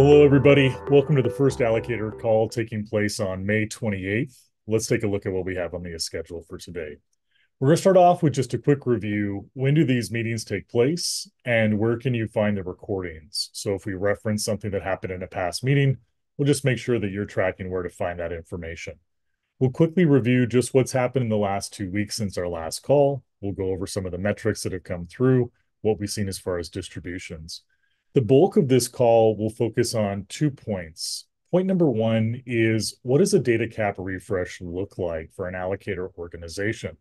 hello, everybody. Welcome to the first allocator call taking place on May 28th. Let's take a look at what we have on the schedule for today. We're going to start off with just a quick review. When do these meetings take place and where can you find the recordings? So if we reference something that happened in a past meeting, we'll just make sure that you're tracking where to find that information. We'll quickly review just what's happened in the last two weeks since our last call. We'll go over some of the metrics that have come through, what we've seen as far as distributions. The bulk of this call will focus on two points. Point number one is what does a data cap refresh look like for an allocator organization?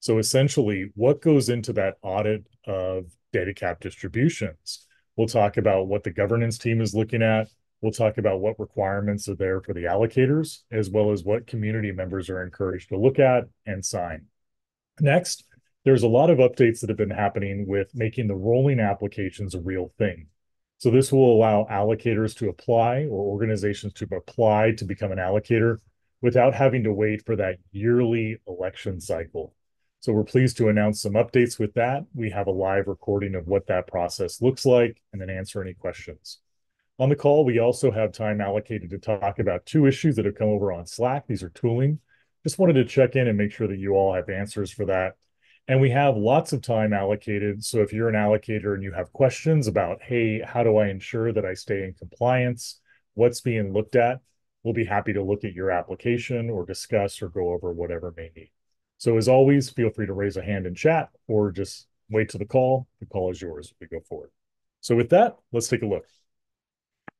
So essentially, what goes into that audit of data cap distributions? We'll talk about what the governance team is looking at. We'll talk about what requirements are there for the allocators, as well as what community members are encouraged to look at and sign. Next, there's a lot of updates that have been happening with making the rolling applications a real thing. So this will allow allocators to apply or organizations to apply to become an allocator without having to wait for that yearly election cycle. So we're pleased to announce some updates with that. We have a live recording of what that process looks like and then answer any questions. On the call, we also have time allocated to talk about two issues that have come over on Slack. These are tooling. Just wanted to check in and make sure that you all have answers for that and we have lots of time allocated. So if you're an allocator and you have questions about, hey, how do I ensure that I stay in compliance? What's being looked at? We'll be happy to look at your application or discuss or go over whatever may need. So as always, feel free to raise a hand in chat or just wait to the call. The call is yours as we go forward. So with that, let's take a look.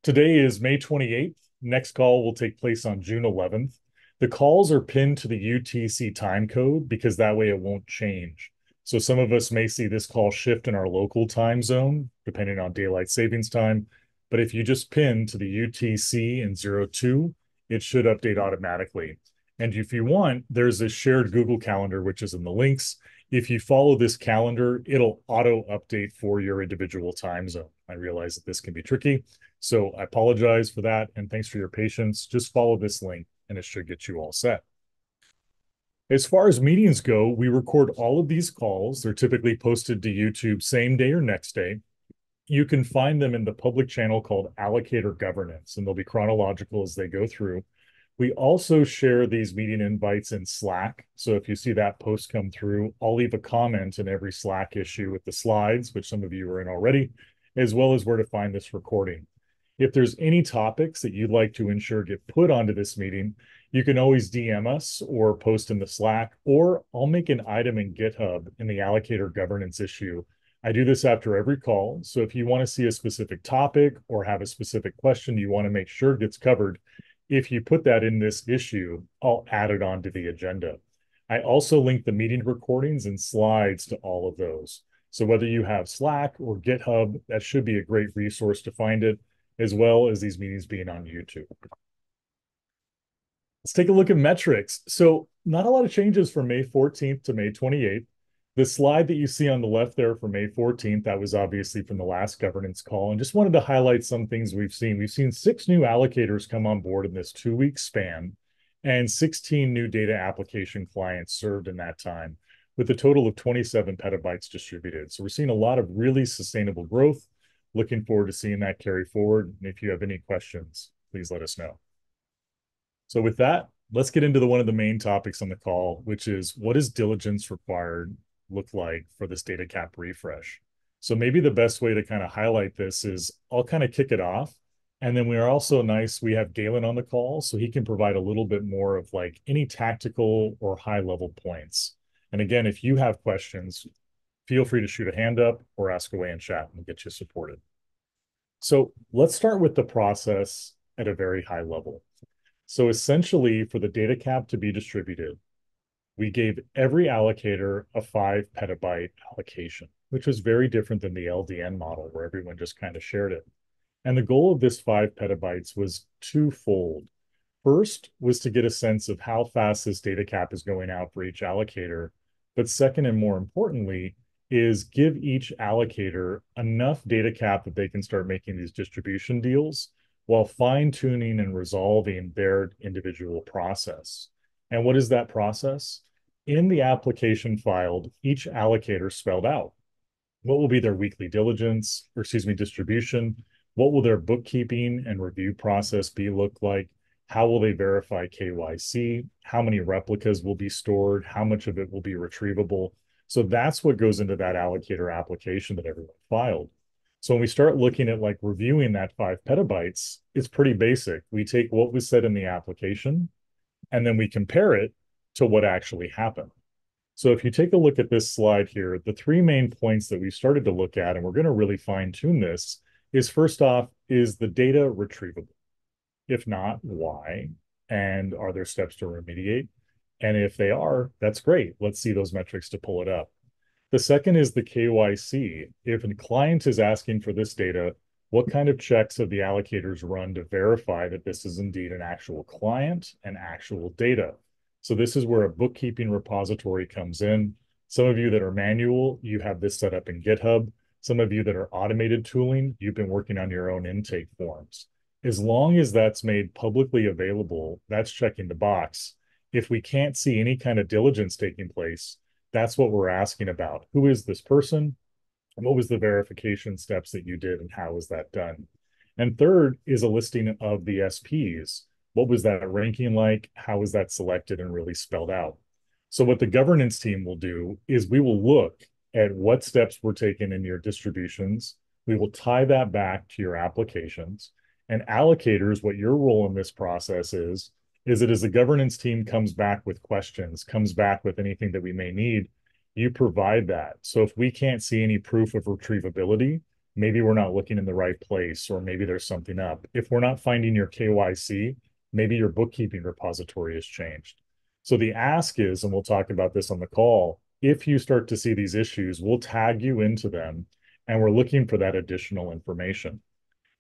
Today is May 28th. Next call will take place on June 11th. The calls are pinned to the UTC time code because that way it won't change. So some of us may see this call shift in our local time zone, depending on daylight savings time. But if you just pin to the UTC in 02, it should update automatically. And if you want, there's a shared Google Calendar, which is in the links. If you follow this calendar, it'll auto update for your individual time zone. I realize that this can be tricky. So I apologize for that. And thanks for your patience. Just follow this link and it should get you all set. As far as meetings go, we record all of these calls. They're typically posted to YouTube same day or next day. You can find them in the public channel called Allocator Governance, and they'll be chronological as they go through. We also share these meeting invites in Slack. So if you see that post come through, I'll leave a comment in every Slack issue with the slides, which some of you are in already, as well as where to find this recording. If there's any topics that you'd like to ensure get put onto this meeting, you can always DM us or post in the Slack, or I'll make an item in GitHub in the allocator governance issue. I do this after every call. So if you want to see a specific topic or have a specific question you want to make sure gets covered, if you put that in this issue, I'll add it onto the agenda. I also link the meeting recordings and slides to all of those. So whether you have Slack or GitHub, that should be a great resource to find it as well as these meetings being on YouTube. Let's take a look at metrics. So not a lot of changes from May 14th to May 28th. The slide that you see on the left there for May 14th, that was obviously from the last governance call, and just wanted to highlight some things we've seen. We've seen six new allocators come on board in this two-week span, and 16 new data application clients served in that time, with a total of 27 petabytes distributed. So we're seeing a lot of really sustainable growth Looking forward to seeing that carry forward. And if you have any questions, please let us know. So with that, let's get into the one of the main topics on the call, which is what is diligence required look like for this data cap refresh? So maybe the best way to kind of highlight this is I'll kind of kick it off. And then we are also nice, we have Galen on the call, so he can provide a little bit more of like any tactical or high level points. And again, if you have questions, feel free to shoot a hand up or ask away in chat and get you supported. So let's start with the process at a very high level. So essentially for the data cap to be distributed, we gave every allocator a five petabyte allocation, which was very different than the LDN model where everyone just kind of shared it. And the goal of this five petabytes was twofold. First was to get a sense of how fast this data cap is going out for each allocator. But second, and more importantly, is give each allocator enough data cap that they can start making these distribution deals while fine tuning and resolving their individual process. And what is that process? In the application filed, each allocator spelled out what will be their weekly diligence, or excuse me, distribution, What will their bookkeeping and review process be look like? How will they verify KYC? How many replicas will be stored? How much of it will be retrievable? So that's what goes into that allocator application that everyone filed. So when we start looking at like reviewing that five petabytes, it's pretty basic. We take what was said in the application and then we compare it to what actually happened. So if you take a look at this slide here, the three main points that we started to look at, and we're going to really fine tune this, is first off, is the data retrievable? If not, why? And are there steps to remediate? And if they are, that's great. Let's see those metrics to pull it up. The second is the KYC. If a client is asking for this data, what kind of checks have the allocators run to verify that this is indeed an actual client and actual data? So this is where a bookkeeping repository comes in. Some of you that are manual, you have this set up in GitHub. Some of you that are automated tooling, you've been working on your own intake forms. As long as that's made publicly available, that's checking the box. If we can't see any kind of diligence taking place, that's what we're asking about. Who is this person? And what was the verification steps that you did and how was that done? And third is a listing of the SPs. What was that ranking like? How was that selected and really spelled out? So what the governance team will do is we will look at what steps were taken in your distributions. We will tie that back to your applications. And allocators, what your role in this process is, is that as the governance team comes back with questions, comes back with anything that we may need, you provide that. So if we can't see any proof of retrievability, maybe we're not looking in the right place, or maybe there's something up. If we're not finding your KYC, maybe your bookkeeping repository has changed. So the ask is, and we'll talk about this on the call, if you start to see these issues, we'll tag you into them, and we're looking for that additional information.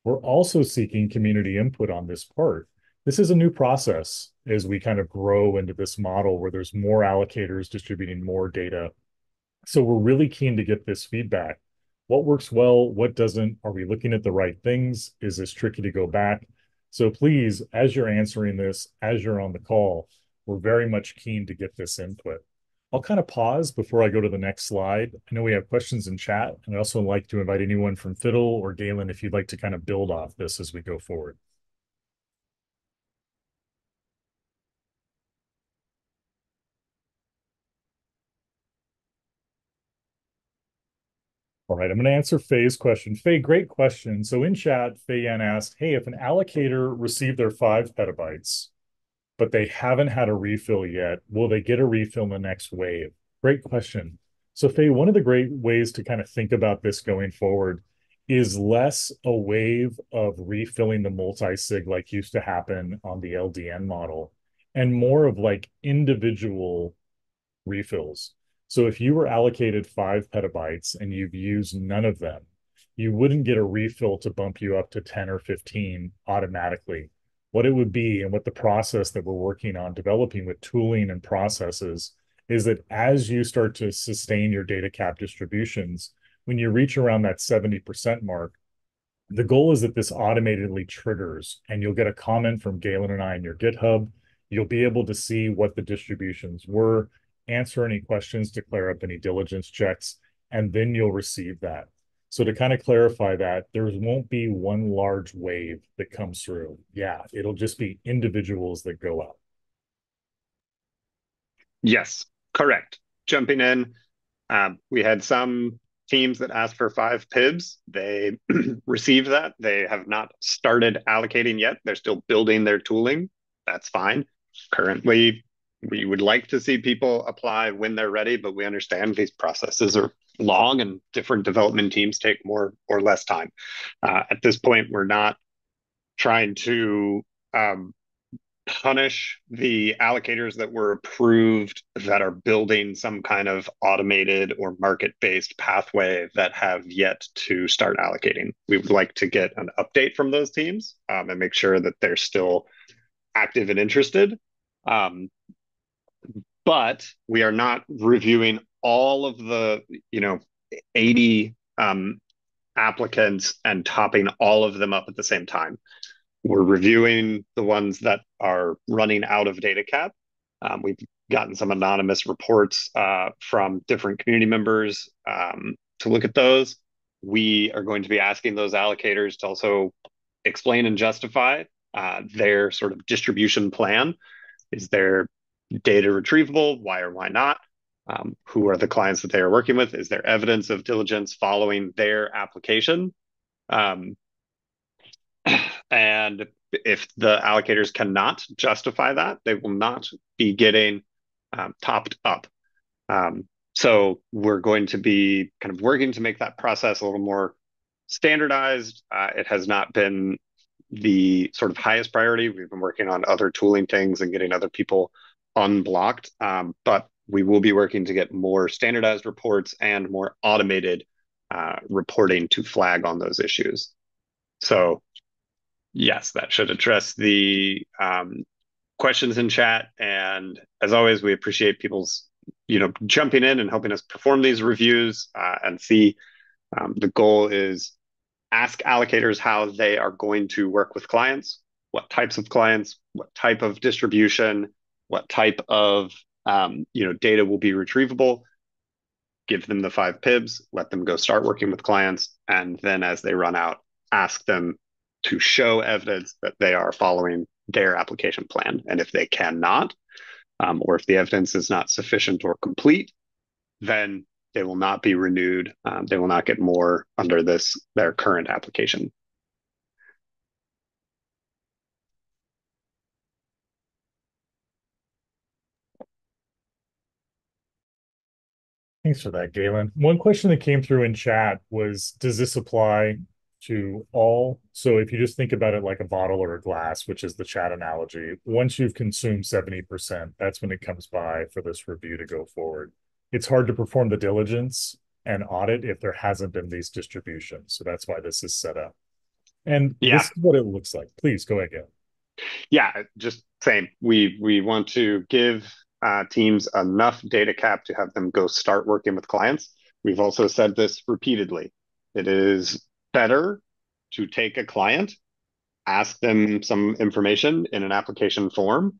We're also seeking community input on this part. This is a new process as we kind of grow into this model where there's more allocators distributing more data. So we're really keen to get this feedback. What works well? What doesn't? Are we looking at the right things? Is this tricky to go back? So please, as you're answering this, as you're on the call, we're very much keen to get this input. I'll kind of pause before I go to the next slide. I know we have questions in chat, and I also like to invite anyone from Fidl or Galen if you'd like to kind of build off this as we go forward. All right, I'm going to answer Faye's question. Faye, great question. So in chat, Faye Ann asked, hey, if an allocator received their five petabytes, but they haven't had a refill yet, will they get a refill in the next wave? Great question. So Faye, one of the great ways to kind of think about this going forward is less a wave of refilling the multi-sig like used to happen on the LDN model and more of like individual refills. So if you were allocated five petabytes and you've used none of them, you wouldn't get a refill to bump you up to 10 or 15 automatically. What it would be and what the process that we're working on developing with tooling and processes is that as you start to sustain your data cap distributions, when you reach around that 70% mark, the goal is that this automatically triggers and you'll get a comment from Galen and I in your GitHub. You'll be able to see what the distributions were answer any questions to clear up any diligence checks, and then you'll receive that. So to kind of clarify that, there won't be one large wave that comes through. Yeah, it'll just be individuals that go up. Yes, correct. Jumping in, um, we had some teams that asked for five PIBs. They received that. They have not started allocating yet. They're still building their tooling. That's fine. Currently, we would like to see people apply when they're ready, but we understand these processes are long and different development teams take more or less time. Uh, at this point, we're not trying to um, punish the allocators that were approved that are building some kind of automated or market-based pathway that have yet to start allocating. We would like to get an update from those teams um, and make sure that they're still active and interested. Um, but we are not reviewing all of the you know 80 um, applicants and topping all of them up at the same time. We're reviewing the ones that are running out of data cap. Um, we've gotten some anonymous reports uh, from different community members um, to look at those. We are going to be asking those allocators to also explain and justify uh, their sort of distribution plan. Is their data retrievable? Why or why not? Um, who are the clients that they are working with? Is there evidence of diligence following their application? Um, and if the allocators cannot justify that, they will not be getting um, topped up. Um, so we're going to be kind of working to make that process a little more standardized. Uh, it has not been the sort of highest priority. We've been working on other tooling things and getting other people unblocked, um, but we will be working to get more standardized reports and more automated uh, reporting to flag on those issues. So yes, that should address the um, questions in chat. And as always, we appreciate people's you know jumping in and helping us perform these reviews uh, and see. Um, the goal is ask allocators how they are going to work with clients, what types of clients, what type of distribution, what type of um, you know data will be retrievable. Give them the five PIBs, let them go start working with clients, and then as they run out, ask them to show evidence that they are following their application plan. And if they cannot, um, or if the evidence is not sufficient or complete, then they will not be renewed. Um, they will not get more under this their current application. Thanks for that, Galen. One question that came through in chat was, does this apply to all. So if you just think about it like a bottle or a glass, which is the chat analogy, once you've consumed 70%, that's when it comes by for this review to go forward. It's hard to perform the diligence and audit if there hasn't been these distributions. So that's why this is set up. And yeah. this is what it looks like. Please go ahead. Yeah, just same. We we want to give uh, teams enough data cap to have them go start working with clients. We've also said this repeatedly. It is better to take a client, ask them some information in an application form,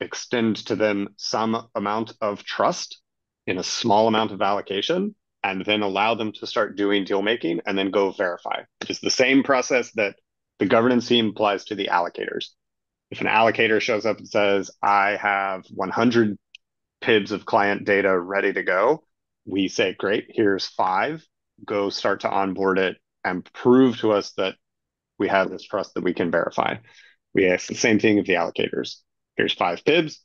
extend to them some amount of trust in a small amount of allocation, and then allow them to start doing deal making and then go verify. It's the same process that the governance team applies to the allocators. If an allocator shows up and says, I have 100 PIBs of client data ready to go, we say, great, here's five, go start to onboard it and prove to us that we have this trust that we can verify. We ask the same thing of the allocators. Here's five PIBs,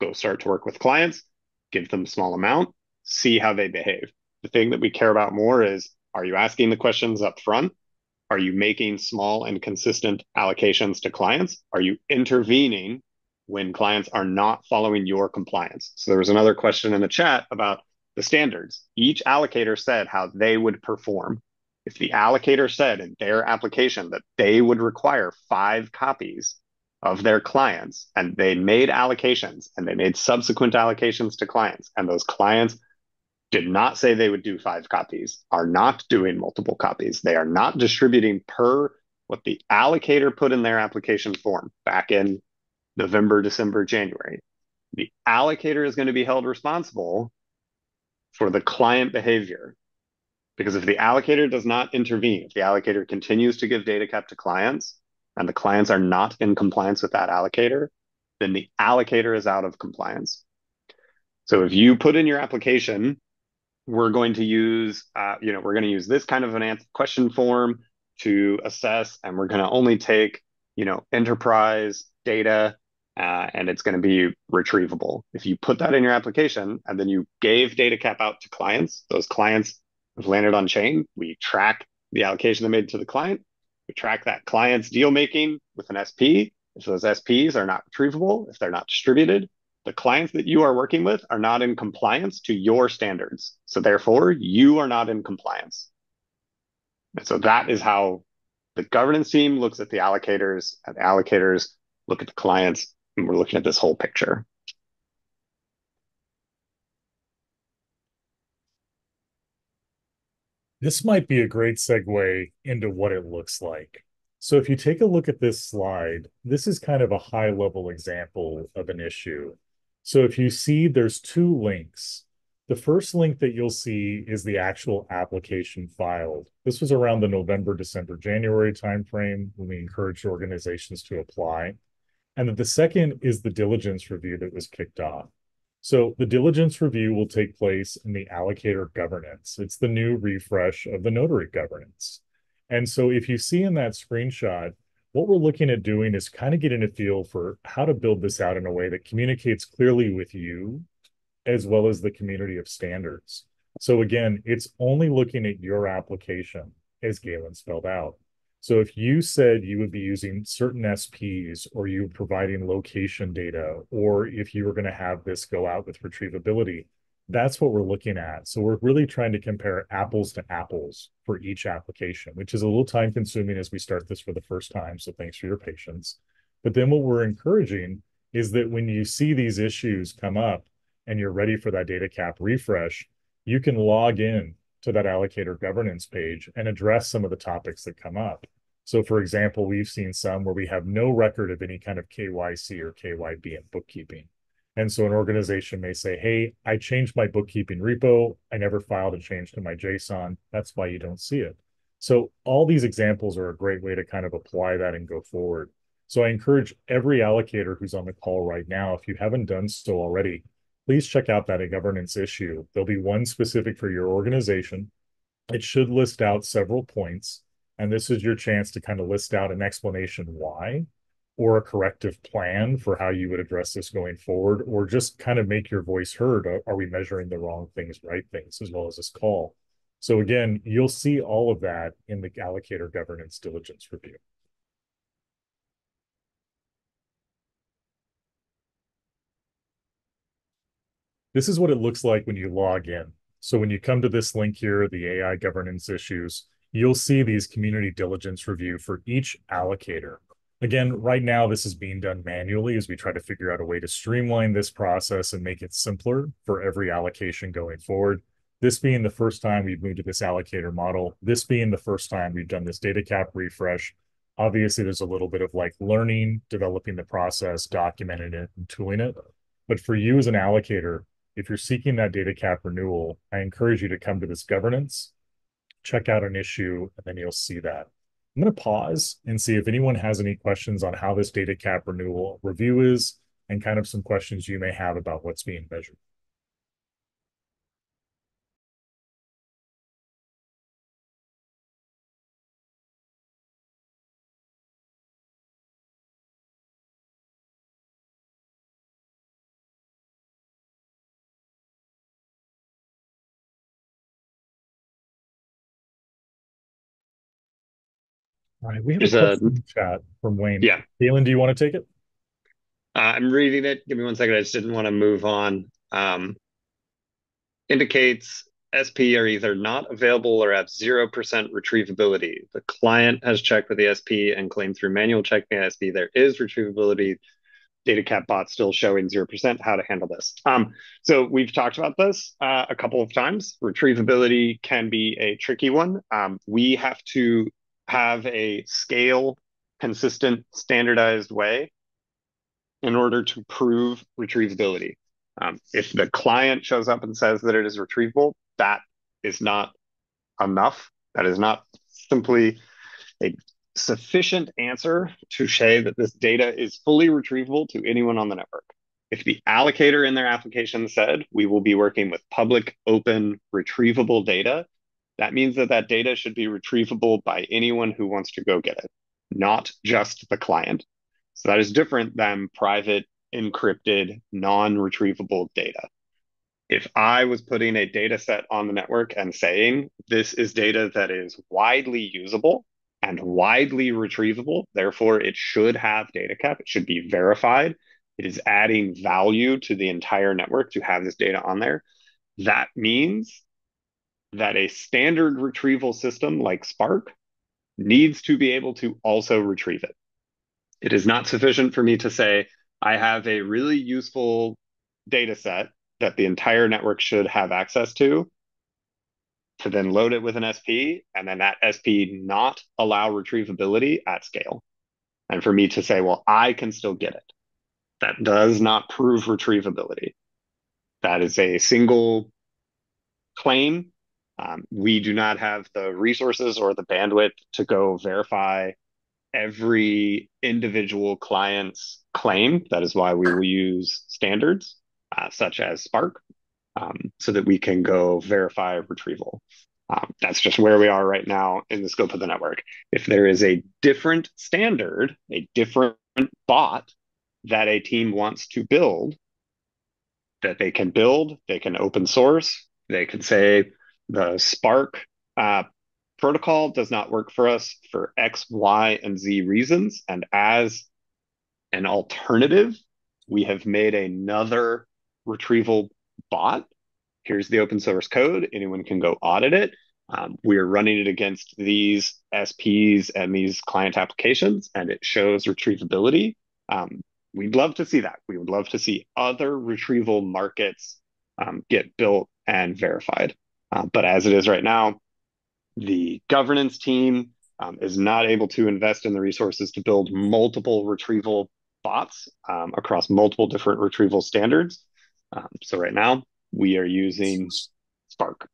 go start to work with clients, give them a small amount, see how they behave. The thing that we care about more is are you asking the questions up front? Are you making small and consistent allocations to clients? Are you intervening when clients are not following your compliance? So there was another question in the chat about the standards. Each allocator said how they would perform if the allocator said in their application that they would require five copies of their clients and they made allocations and they made subsequent allocations to clients and those clients did not say they would do five copies are not doing multiple copies. They are not distributing per what the allocator put in their application form back in november december january. The allocator is going to be held responsible for the client behavior. Because if the allocator does not intervene, if the allocator continues to give data cap to clients and the clients are not in compliance with that allocator, then the allocator is out of compliance. So if you put in your application, we're going to use, uh, you know, we're going to use this kind of an answer, question form to assess, and we're going to only take, you know, enterprise data, uh, and it's going to be retrievable. If you put that in your application and then you gave data cap out to clients, those clients have landed on chain. We track the allocation they made to the client. We track that client's deal making with an SP. If those SPs are not retrievable, if they're not distributed, the clients that you are working with are not in compliance to your standards. So therefore, you are not in compliance. And so that is how the governance team looks at the allocators, and the allocators look at the clients, and we're looking at this whole picture. This might be a great segue into what it looks like. So if you take a look at this slide, this is kind of a high level example of an issue. So if you see there's two links. The first link that you'll see is the actual application filed. This was around the November, December, January timeframe when we encouraged organizations to apply. And then the second is the diligence review that was kicked off. So the diligence review will take place in the allocator governance. It's the new refresh of the notary governance. And so if you see in that screenshot, what we're looking at doing is kind of getting a feel for how to build this out in a way that communicates clearly with you as well as the community of standards. So again, it's only looking at your application as Galen spelled out. So if you said you would be using certain SPs or you providing location data, or if you were going to have this go out with retrievability, that's what we're looking at. So we're really trying to compare apples to apples for each application, which is a little time consuming as we start this for the first time. So thanks for your patience. But then what we're encouraging is that when you see these issues come up and you're ready for that data cap refresh, you can log in to that allocator governance page and address some of the topics that come up. So for example, we've seen some where we have no record of any kind of KYC or KYB in bookkeeping. And so an organization may say, hey, I changed my bookkeeping repo. I never filed a change to my JSON. That's why you don't see it. So all these examples are a great way to kind of apply that and go forward. So I encourage every allocator who's on the call right now, if you haven't done so already, please check out that governance issue. There'll be one specific for your organization. It should list out several points. And this is your chance to kind of list out an explanation why or a corrective plan for how you would address this going forward, or just kind of make your voice heard. Are, we measuring the wrong things, right things, as well as this call? So again, you'll see all of that in the allocator governance diligence review. This is what it looks like when you log in. So when you come to this link here, the AI governance issues, you'll see these community diligence review for each allocator. Again, right now, this is being done manually as we try to figure out a way to streamline this process and make it simpler for every allocation going forward. This being the first time we've moved to this allocator model, this being the first time we've done this data cap refresh, obviously there's a little bit of like learning, developing the process, documenting it, and tooling it. But for you as an allocator, if you're seeking that data cap renewal, I encourage you to come to this governance, check out an issue, and then you'll see that. I'm going to pause and see if anyone has any questions on how this data cap renewal review is and kind of some questions you may have about what's being measured. All right, we have There's a, a chat from Wayne. Yeah. Galen, do you want to take it? Uh, I'm reading it. Give me one second. I just didn't want to move on. Um, indicates SP are either not available or have 0% retrievability. The client has checked with the SP and claimed through manual checking the SP there is retrievability. Data cap bot still showing 0%. How to handle this. Um, so we've talked about this uh, a couple of times. Retrievability can be a tricky one. Um, we have to have a scale consistent standardized way in order to prove retrievability. Um, if the client shows up and says that it is retrievable, that is not enough. That is not simply a sufficient answer to say that this data is fully retrievable to anyone on the network. If the allocator in their application said, we will be working with public, open, retrievable data, that means that that data should be retrievable by anyone who wants to go get it, not just the client. So that is different than private, encrypted, non-retrievable data. If I was putting a data set on the network and saying this is data that is widely usable and widely retrievable, therefore it should have data cap, it should be verified, it is adding value to the entire network to have this data on there. That means that a standard retrieval system like Spark needs to be able to also retrieve it. It is not sufficient for me to say, I have a really useful data set that the entire network should have access to, to then load it with an SP, and then that SP not allow retrievability at scale. And for me to say, well, I can still get it. That does not prove retrievability. That is a single claim. Um, we do not have the resources or the bandwidth to go verify every individual client's claim. That is why we will use standards uh, such as Spark um, so that we can go verify retrieval. Um, that's just where we are right now in the scope of the network. If there is a different standard, a different bot that a team wants to build, that they can build, they can open source, they can say the Spark uh, protocol does not work for us for X, Y, and Z reasons. And as an alternative, we have made another retrieval bot. Here's the open source code. Anyone can go audit it. Um, we are running it against these SPs and these client applications, and it shows retrievability. Um, we'd love to see that. We would love to see other retrieval markets um, get built and verified. Uh, but as it is right now, the governance team um, is not able to invest in the resources to build multiple retrieval bots um, across multiple different retrieval standards. Um, so right now we are using Spark.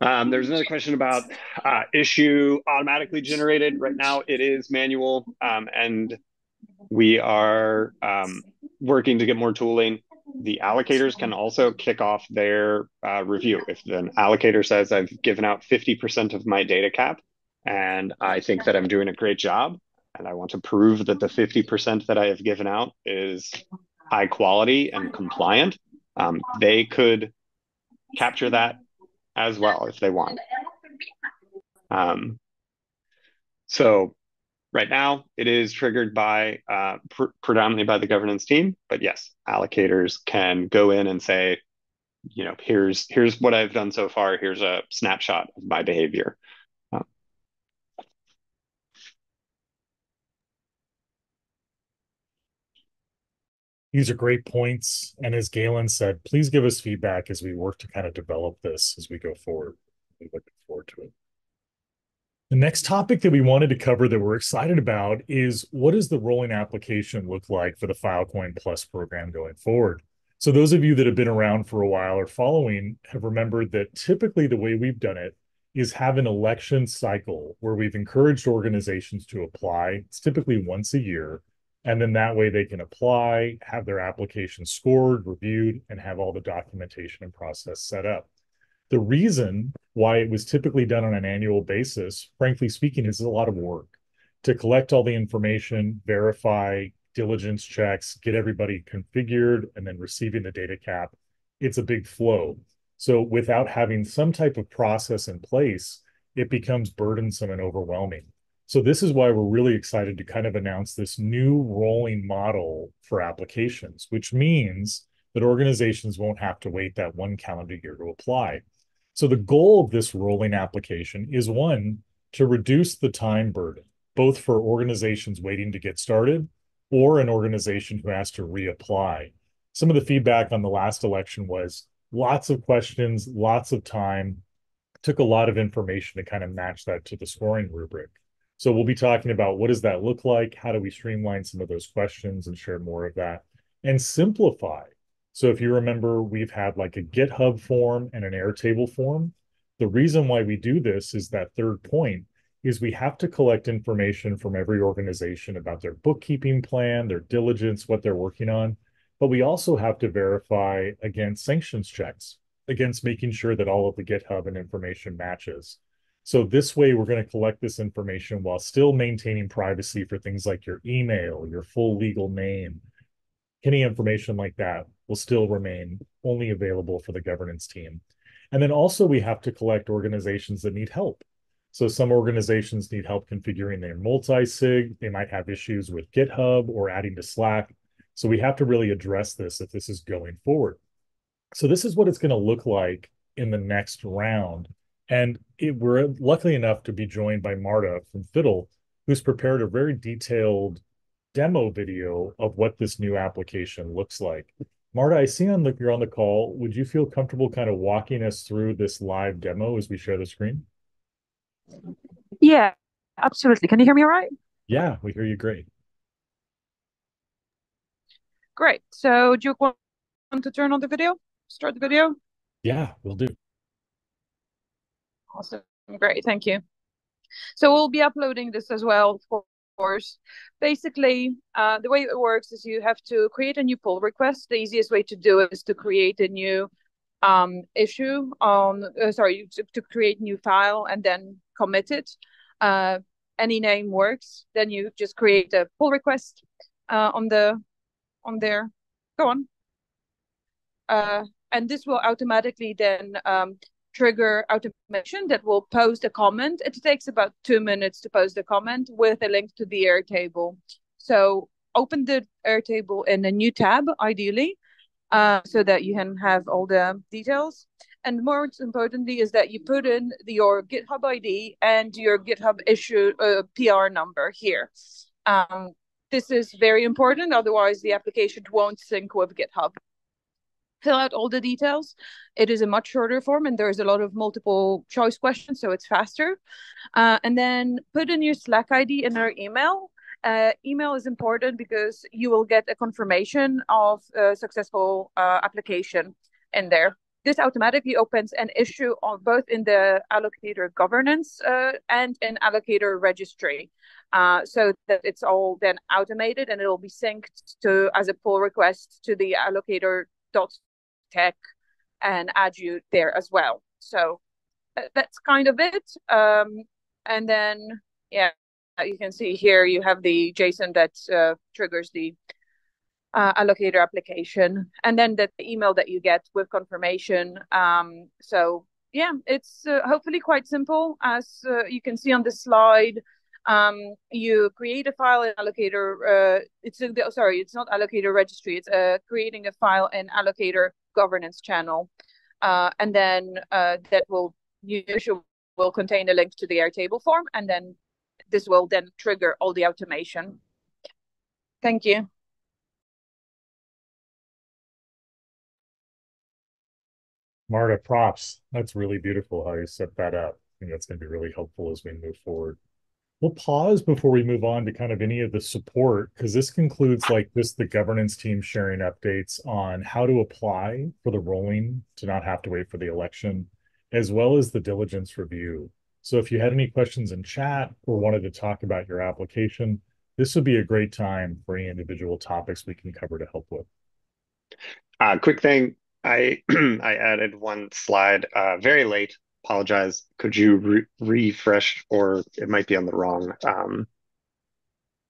Um, there's another question about uh, issue automatically generated. Right now it is manual um, and we are um, working to get more tooling. The allocators can also kick off their uh, review. If an allocator says, I've given out 50% of my data cap and I think that I'm doing a great job, and I want to prove that the 50% that I have given out is high quality and compliant, um, they could capture that as well if they want. Um, so Right now, it is triggered by uh, pr predominantly by the governance team, but yes, allocators can go in and say, you know, here's here's what I've done so far. Here's a snapshot of my behavior. Uh, These are great points. And as Galen said, please give us feedback as we work to kind of develop this as we go forward. We look forward to it. The next topic that we wanted to cover that we're excited about is what does the rolling application look like for the Filecoin Plus program going forward? So those of you that have been around for a while or following have remembered that typically the way we've done it is have an election cycle where we've encouraged organizations to apply. It's typically once a year. And then that way they can apply, have their application scored, reviewed, and have all the documentation and process set up. The reason why it was typically done on an annual basis, frankly speaking, is a lot of work to collect all the information, verify, diligence checks, get everybody configured, and then receiving the data cap. It's a big flow. So without having some type of process in place, it becomes burdensome and overwhelming. So this is why we're really excited to kind of announce this new rolling model for applications, which means that organizations won't have to wait that one calendar year to apply. So the goal of this rolling application is one, to reduce the time burden, both for organizations waiting to get started or an organization who has to reapply. Some of the feedback on the last election was lots of questions, lots of time, took a lot of information to kind of match that to the scoring rubric. So we'll be talking about what does that look like? How do we streamline some of those questions and share more of that and simplify so if you remember, we've had like a GitHub form and an Airtable form. The reason why we do this is that third point is we have to collect information from every organization about their bookkeeping plan, their diligence, what they're working on. But we also have to verify against sanctions checks, against making sure that all of the GitHub and information matches. So this way, we're going to collect this information while still maintaining privacy for things like your email, your full legal name, any information like that will still remain only available for the governance team. And then also we have to collect organizations that need help. So some organizations need help configuring their multi-sig. They might have issues with GitHub or adding to Slack. So we have to really address this if this is going forward. So this is what it's going to look like in the next round. And it, we're lucky enough to be joined by Marta from Fidl, who's prepared a very detailed demo video of what this new application looks like. Marta, I see on the, you're on the call. Would you feel comfortable kind of walking us through this live demo as we share the screen? Yeah, absolutely. Can you hear me all right? Yeah, we hear you great. Great. So do you want to turn on the video? Start the video? Yeah, we'll do. Awesome. Great. Thank you. So we'll be uploading this as well, of course. Basically, uh, the way it works is you have to create a new pull request. The easiest way to do it is to create a new um, issue on, uh, sorry, to, to, create new file and then commit it. Uh, any name works. Then you just create a pull request uh, on the on there. Go on. Uh, and this will automatically then um, trigger automation that will post a comment. It takes about two minutes to post a comment with a link to the Airtable. So open the Airtable in a new tab, ideally, uh, so that you can have all the details. And more importantly is that you put in your GitHub ID and your GitHub issue uh, PR number here. Um, this is very important, otherwise the application won't sync with GitHub. Fill out all the details. It is a much shorter form and there's a lot of multiple choice questions, so it's faster. Uh, and then put in your Slack ID in our email. Uh, email is important because you will get a confirmation of a successful uh, application in there. This automatically opens an issue on both in the allocator governance uh, and in allocator registry. Uh, so that it's all then automated and it'll be synced to as a pull request to the allocator dot tech and add you there as well. So that's kind of it. Um, and then, yeah, you can see here you have the JSON that uh, triggers the uh, allocator application, and then the email that you get with confirmation. Um, so yeah, it's uh, hopefully quite simple. As uh, you can see on the slide, um, you create a file in allocator. Uh, it's a, sorry, it's not allocator registry. It's uh, creating a file in allocator governance channel, uh, and then that will usually will contain a link to the Airtable form, and then this will then trigger all the automation. Thank you. Marta, props. That's really beautiful how you set that up. I think that's going to be really helpful as we move forward. We'll pause before we move on to kind of any of the support, because this concludes like just the governance team sharing updates on how to apply for the rolling to not have to wait for the election, as well as the diligence review. So if you had any questions in chat or wanted to talk about your application, this would be a great time for any individual topics we can cover to help with. Uh, quick thing, I I added one slide uh, very late. Apologize. Could you re refresh, or it might be on the wrong um,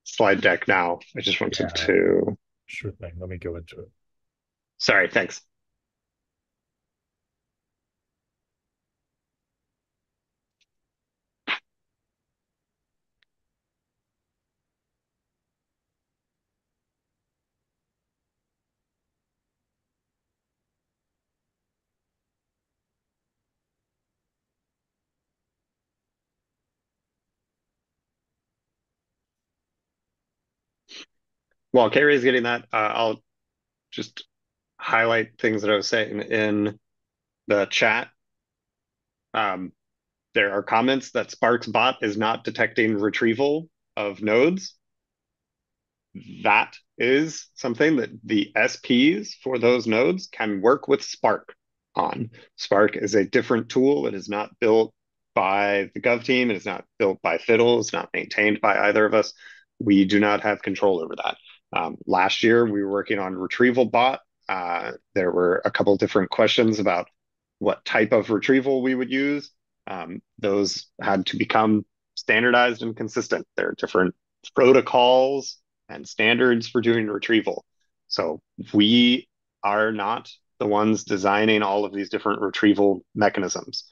slide deck now. I just wanted yeah, to. Sure thing. Let me go into it. Sorry. Thanks. While Carrie is getting that, uh, I'll just highlight things that I was saying in the chat. Um, there are comments that Spark's bot is not detecting retrieval of nodes. That is something that the SPs for those nodes can work with Spark on. Spark is a different tool. It is not built by the Gov team. It is not built by Fidl. It's not maintained by either of us. We do not have control over that. Um, last year, we were working on retrieval bot. Uh, there were a couple different questions about what type of retrieval we would use. Um, those had to become standardized and consistent. There are different protocols and standards for doing retrieval. So we are not the ones designing all of these different retrieval mechanisms.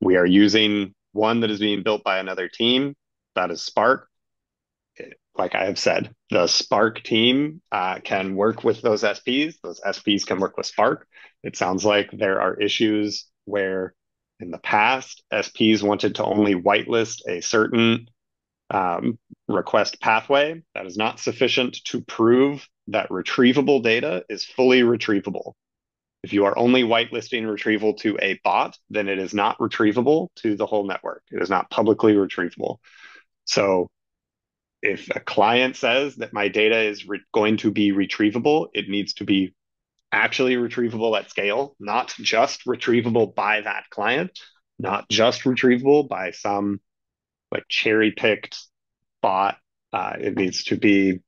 We are using one that is being built by another team, that is Spark, like I have said, the Spark team uh, can work with those SPs. Those SPs can work with Spark. It sounds like there are issues where in the past, SPs wanted to only whitelist a certain um, request pathway. That is not sufficient to prove that retrievable data is fully retrievable. If you are only whitelisting retrieval to a bot, then it is not retrievable to the whole network. It is not publicly retrievable. So if a client says that my data is going to be retrievable, it needs to be actually retrievable at scale, not just retrievable by that client, not just retrievable by some like cherry picked bot. Uh, it needs to be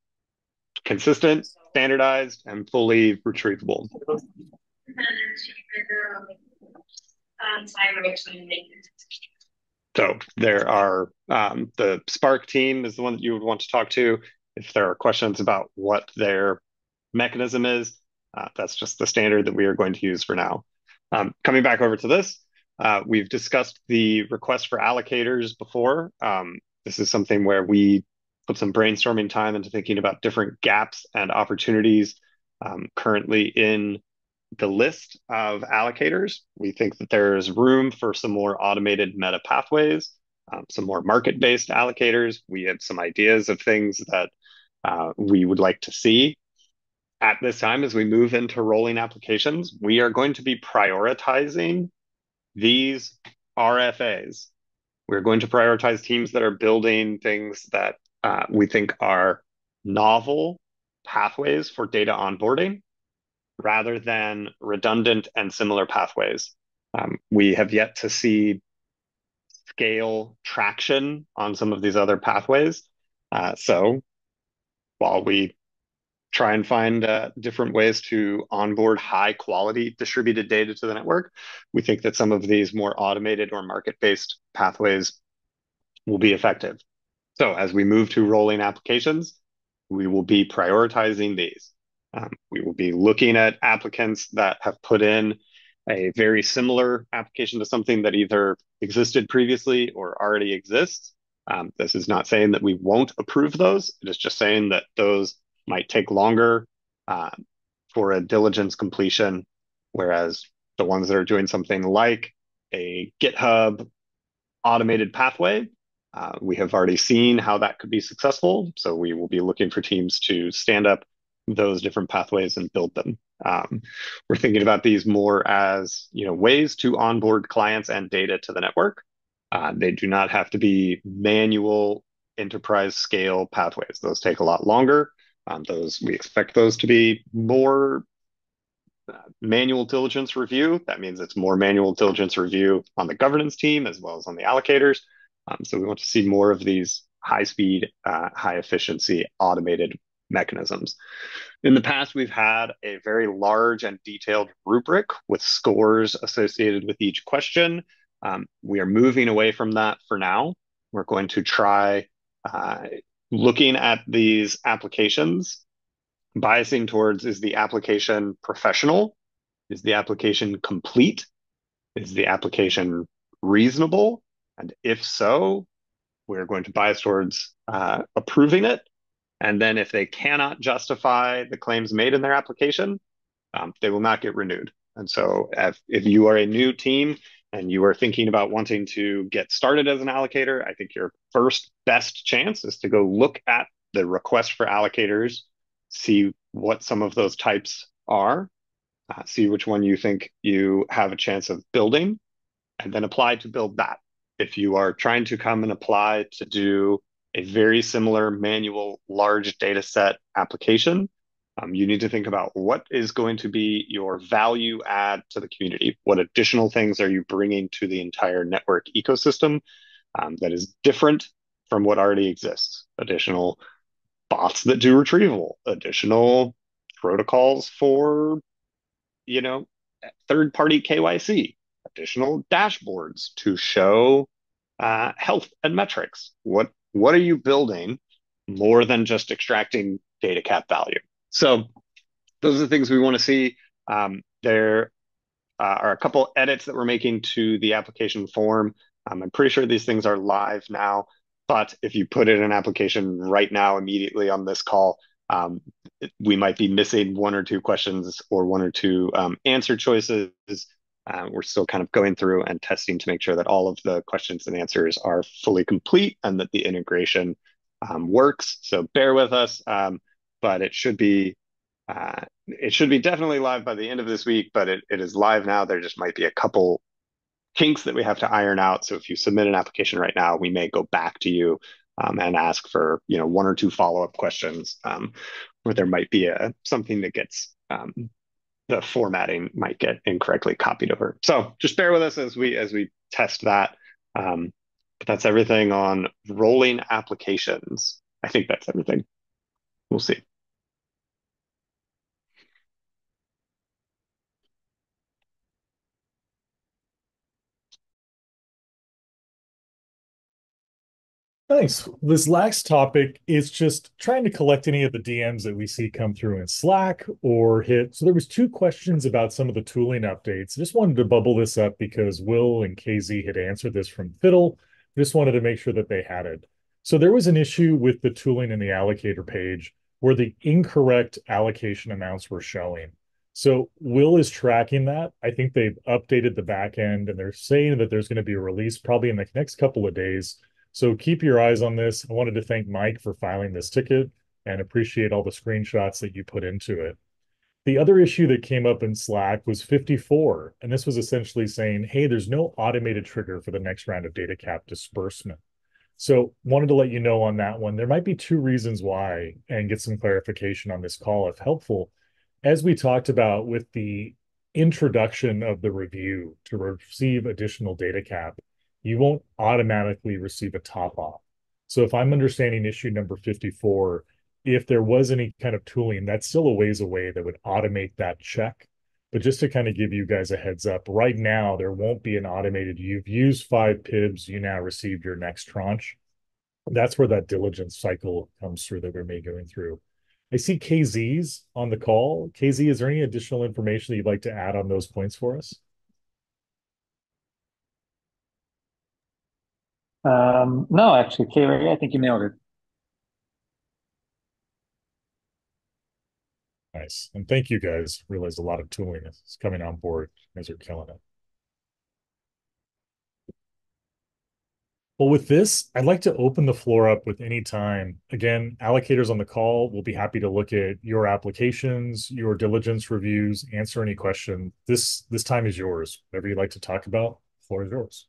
consistent, standardized, and fully retrievable. So there are um, the Spark team is the one that you would want to talk to if there are questions about what their mechanism is. Uh, that's just the standard that we are going to use for now. Um, coming back over to this, uh, we've discussed the request for allocators before. Um, this is something where we put some brainstorming time into thinking about different gaps and opportunities um, currently in the list of allocators. We think that there's room for some more automated meta pathways, um, some more market-based allocators. We have some ideas of things that uh, we would like to see. At this time, as we move into rolling applications, we are going to be prioritizing these RFAs. We're going to prioritize teams that are building things that uh, we think are novel pathways for data onboarding rather than redundant and similar pathways. Um, we have yet to see scale traction on some of these other pathways. Uh, so while we try and find uh, different ways to onboard high quality distributed data to the network, we think that some of these more automated or market-based pathways will be effective. So as we move to rolling applications, we will be prioritizing these. Um, we will be looking at applicants that have put in a very similar application to something that either existed previously or already exists. Um, this is not saying that we won't approve those. It is just saying that those might take longer uh, for a diligence completion, whereas the ones that are doing something like a GitHub automated pathway, uh, we have already seen how that could be successful. So we will be looking for teams to stand up those different pathways and build them. Um, we're thinking about these more as you know ways to onboard clients and data to the network. Uh, they do not have to be manual enterprise scale pathways. Those take a lot longer. Um, those we expect those to be more uh, manual diligence review. That means it's more manual diligence review on the governance team as well as on the allocators. Um, so we want to see more of these high speed, uh, high efficiency automated mechanisms. In the past, we've had a very large and detailed rubric with scores associated with each question. Um, we are moving away from that for now. We're going to try uh, looking at these applications, biasing towards is the application professional? Is the application complete? Is the application reasonable? And if so, we're going to bias towards uh, approving it and then if they cannot justify the claims made in their application, um, they will not get renewed. And so if, if you are a new team and you are thinking about wanting to get started as an allocator, I think your first best chance is to go look at the request for allocators, see what some of those types are, uh, see which one you think you have a chance of building, and then apply to build that. If you are trying to come and apply to do a very similar manual large data set application, um, you need to think about what is going to be your value add to the community. What additional things are you bringing to the entire network ecosystem um, that is different from what already exists? Additional bots that do retrieval, additional protocols for, you know, third party KYC, additional dashboards to show uh, health and metrics. What what are you building more than just extracting data cap value? So those are the things we want to see. Um, there uh, are a couple edits that we're making to the application form. Um, I'm pretty sure these things are live now, but if you put in an application right now, immediately on this call, um, we might be missing one or two questions or one or two um, answer choices. Uh, we're still kind of going through and testing to make sure that all of the questions and answers are fully complete and that the integration um, works. So bear with us, um, but it should be uh, it should be definitely live by the end of this week. But it, it is live now. There just might be a couple kinks that we have to iron out. So if you submit an application right now, we may go back to you um, and ask for you know one or two follow up questions um, where there might be a something that gets um, the formatting might get incorrectly copied over. So just bear with us as we as we test that. Um, but that's everything on rolling applications. I think that's everything. We'll see. Thanks. This last topic is just trying to collect any of the DMs that we see come through in Slack or hit. So there was two questions about some of the tooling updates. I just wanted to bubble this up because Will and KZ had answered this from Fidl. Just wanted to make sure that they had it. So there was an issue with the tooling in the allocator page where the incorrect allocation amounts were showing. So Will is tracking that. I think they've updated the back end and they're saying that there's going to be a release probably in the next couple of days so keep your eyes on this. I wanted to thank Mike for filing this ticket and appreciate all the screenshots that you put into it. The other issue that came up in Slack was 54, and this was essentially saying, hey, there's no automated trigger for the next round of data cap disbursement. So wanted to let you know on that one. There might be two reasons why and get some clarification on this call if helpful. As we talked about with the introduction of the review to receive additional data cap, you won't automatically receive a top off. So if I'm understanding issue number 54, if there was any kind of tooling, that's still a ways away that would automate that check. But just to kind of give you guys a heads up, right now there won't be an automated, you've used five PIBs, you now received your next tranche. That's where that diligence cycle comes through that we're may going through. I see KZ's on the call. KZ, is there any additional information that you'd like to add on those points for us? Um, no, actually, K-Ray, I think you nailed it. Nice. And thank you guys. Realize a lot of tooling is coming on board. As You guys are killing it. Well, with this, I'd like to open the floor up with any time. Again, allocators on the call will be happy to look at your applications, your diligence reviews, answer any question. This this time is yours. Whatever you'd like to talk about, floor is yours.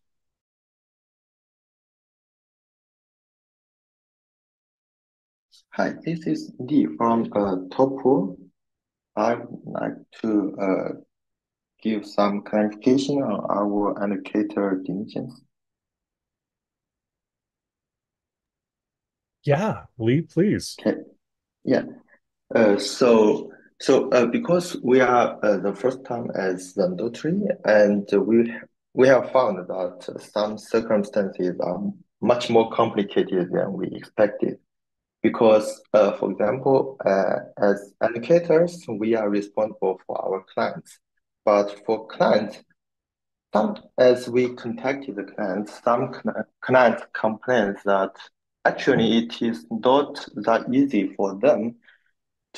Hi, this is Lee from uh, Topo. I'd like to uh, give some clarification on our allocator dimensions. Yeah, Lee, please. Okay. Yeah. Uh, so so uh, because we are uh, the first time as notary, and we we have found that some circumstances are much more complicated than we expected because, uh, for example, uh, as allocators, we are responsible for our clients. But for clients, as we contacted the clients, some clients complain that actually it is not that easy for them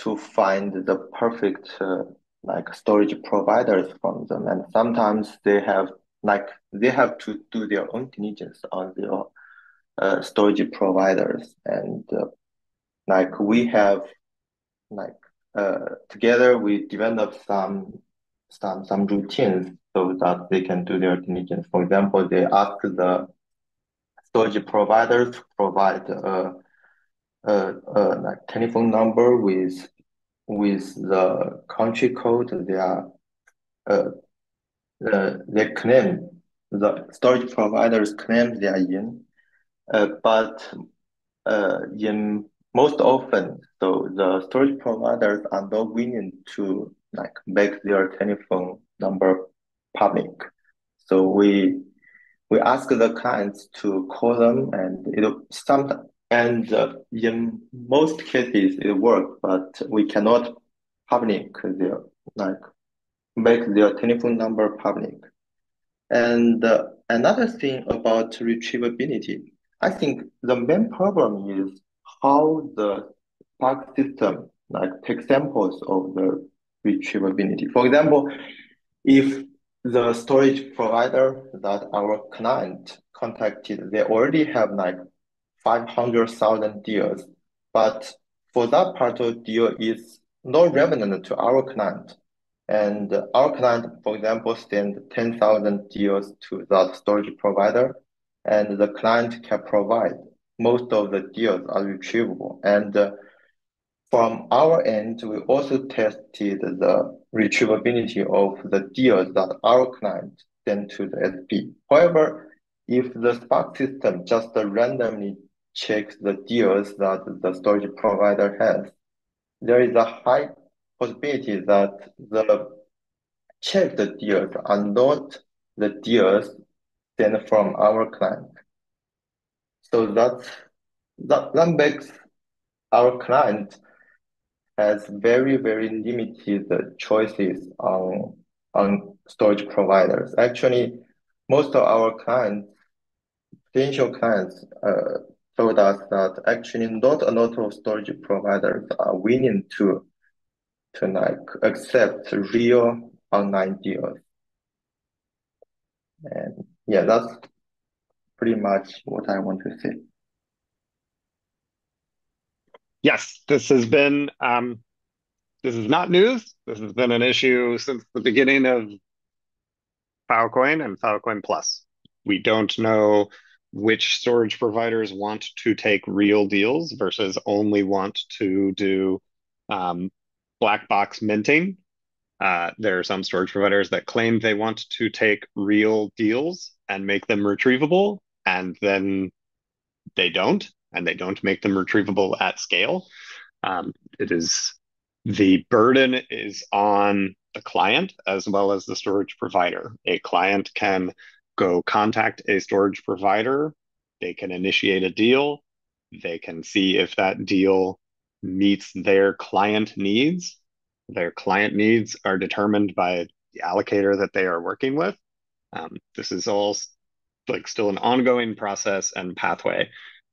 to find the perfect uh, like storage providers from them, and sometimes they have like they have to do their own diligence on their uh, storage providers, and uh, like we have like uh, together we develop some some some routines so that they can do their diligence. For example, they ask the storage provider to provide a, a, a like telephone number with with the country code they are uh, uh, they claim the storage providers claim they are in, uh, but uh, in most often, so the storage providers are not willing to like make their telephone number public. So we we ask the clients to call them, and it some and uh, in most cases it works, but we cannot public their like make their telephone number public. And uh, another thing about retrievability, I think the main problem is how the Spark system like take samples of the retrievability. For example, if the storage provider that our client contacted, they already have like 500,000 deals, but for that part of deal is not relevant to our client. And our client, for example, send 10,000 deals to that storage provider, and the client can provide most of the deals are retrievable. And uh, from our end, we also tested the retrievability of the deals that our client sent to the SP. However, if the Spark system just randomly checks the deals that the storage provider has, there is a high possibility that the checked deals are not the deals sent from our client. So that that, that makes our client has very, very limited choices on on storage providers. Actually, most of our clients, potential clients, uh, told us that actually not a lot of storage providers are willing to to like accept real online deals. And yeah, that's pretty much what I want to say. Yes, this has been um, this is not news. This has been an issue since the beginning of Filecoin and Filecoin Plus. We don't know which storage providers want to take real deals versus only want to do um, black box minting. Uh, there are some storage providers that claim they want to take real deals and make them retrievable, and then they don't, and they don't make them retrievable at scale. Um, it is the burden is on the client as well as the storage provider. A client can go contact a storage provider, they can initiate a deal, they can see if that deal meets their client needs. Their client needs are determined by the allocator that they are working with. Um, this is all like still an ongoing process and pathway.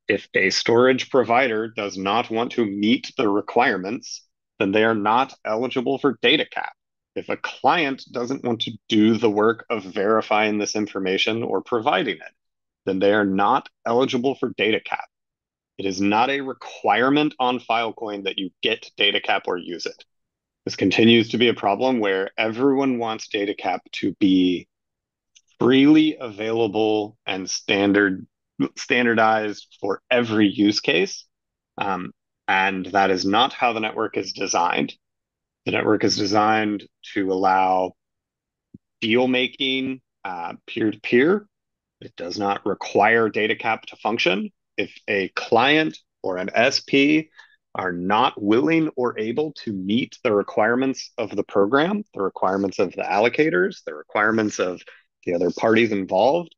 If a storage provider does not want to meet the requirements, then they are not eligible for data cap. If a client doesn't want to do the work of verifying this information or providing it, then they are not eligible for data cap. It is not a requirement on Filecoin that you get data cap or use it. This continues to be a problem where everyone wants data cap to be freely available and standard standardized for every use case. Um, and that is not how the network is designed. The network is designed to allow deal making peer to peer. It does not require data cap to function. If a client or an SP are not willing or able to meet the requirements of the program, the requirements of the allocators, the requirements of the other parties involved,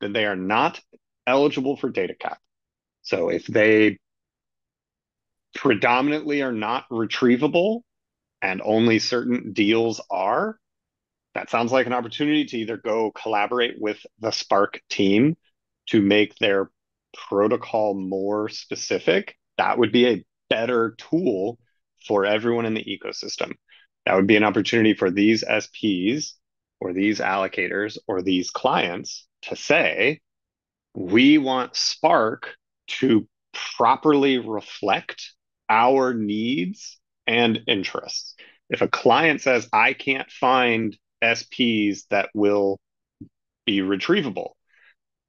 then they are not eligible for data cap. So if they predominantly are not retrievable and only certain deals are, that sounds like an opportunity to either go collaborate with the Spark team to make their protocol more specific. That would be a better tool for everyone in the ecosystem. That would be an opportunity for these SPs or these allocators or these clients to say, we want Spark to properly reflect our needs and interests. If a client says, I can't find SPs that will be retrievable,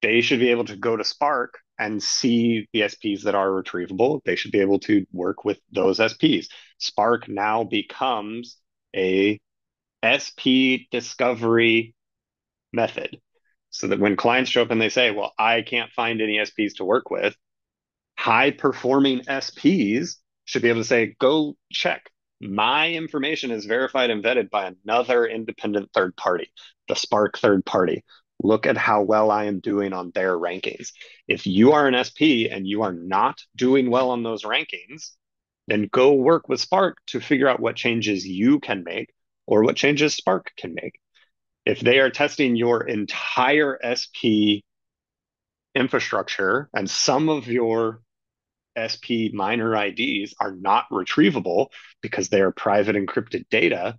they should be able to go to Spark and see the SPs that are retrievable. They should be able to work with those SPs. Spark now becomes a SP discovery method so that when clients show up and they say, Well, I can't find any SPs to work with, high performing SPs should be able to say, Go check. My information is verified and vetted by another independent third party, the Spark third party. Look at how well I am doing on their rankings. If you are an SP and you are not doing well on those rankings, then go work with Spark to figure out what changes you can make or what changes Spark can make. If they are testing your entire SP infrastructure and some of your SP miner IDs are not retrievable because they are private encrypted data,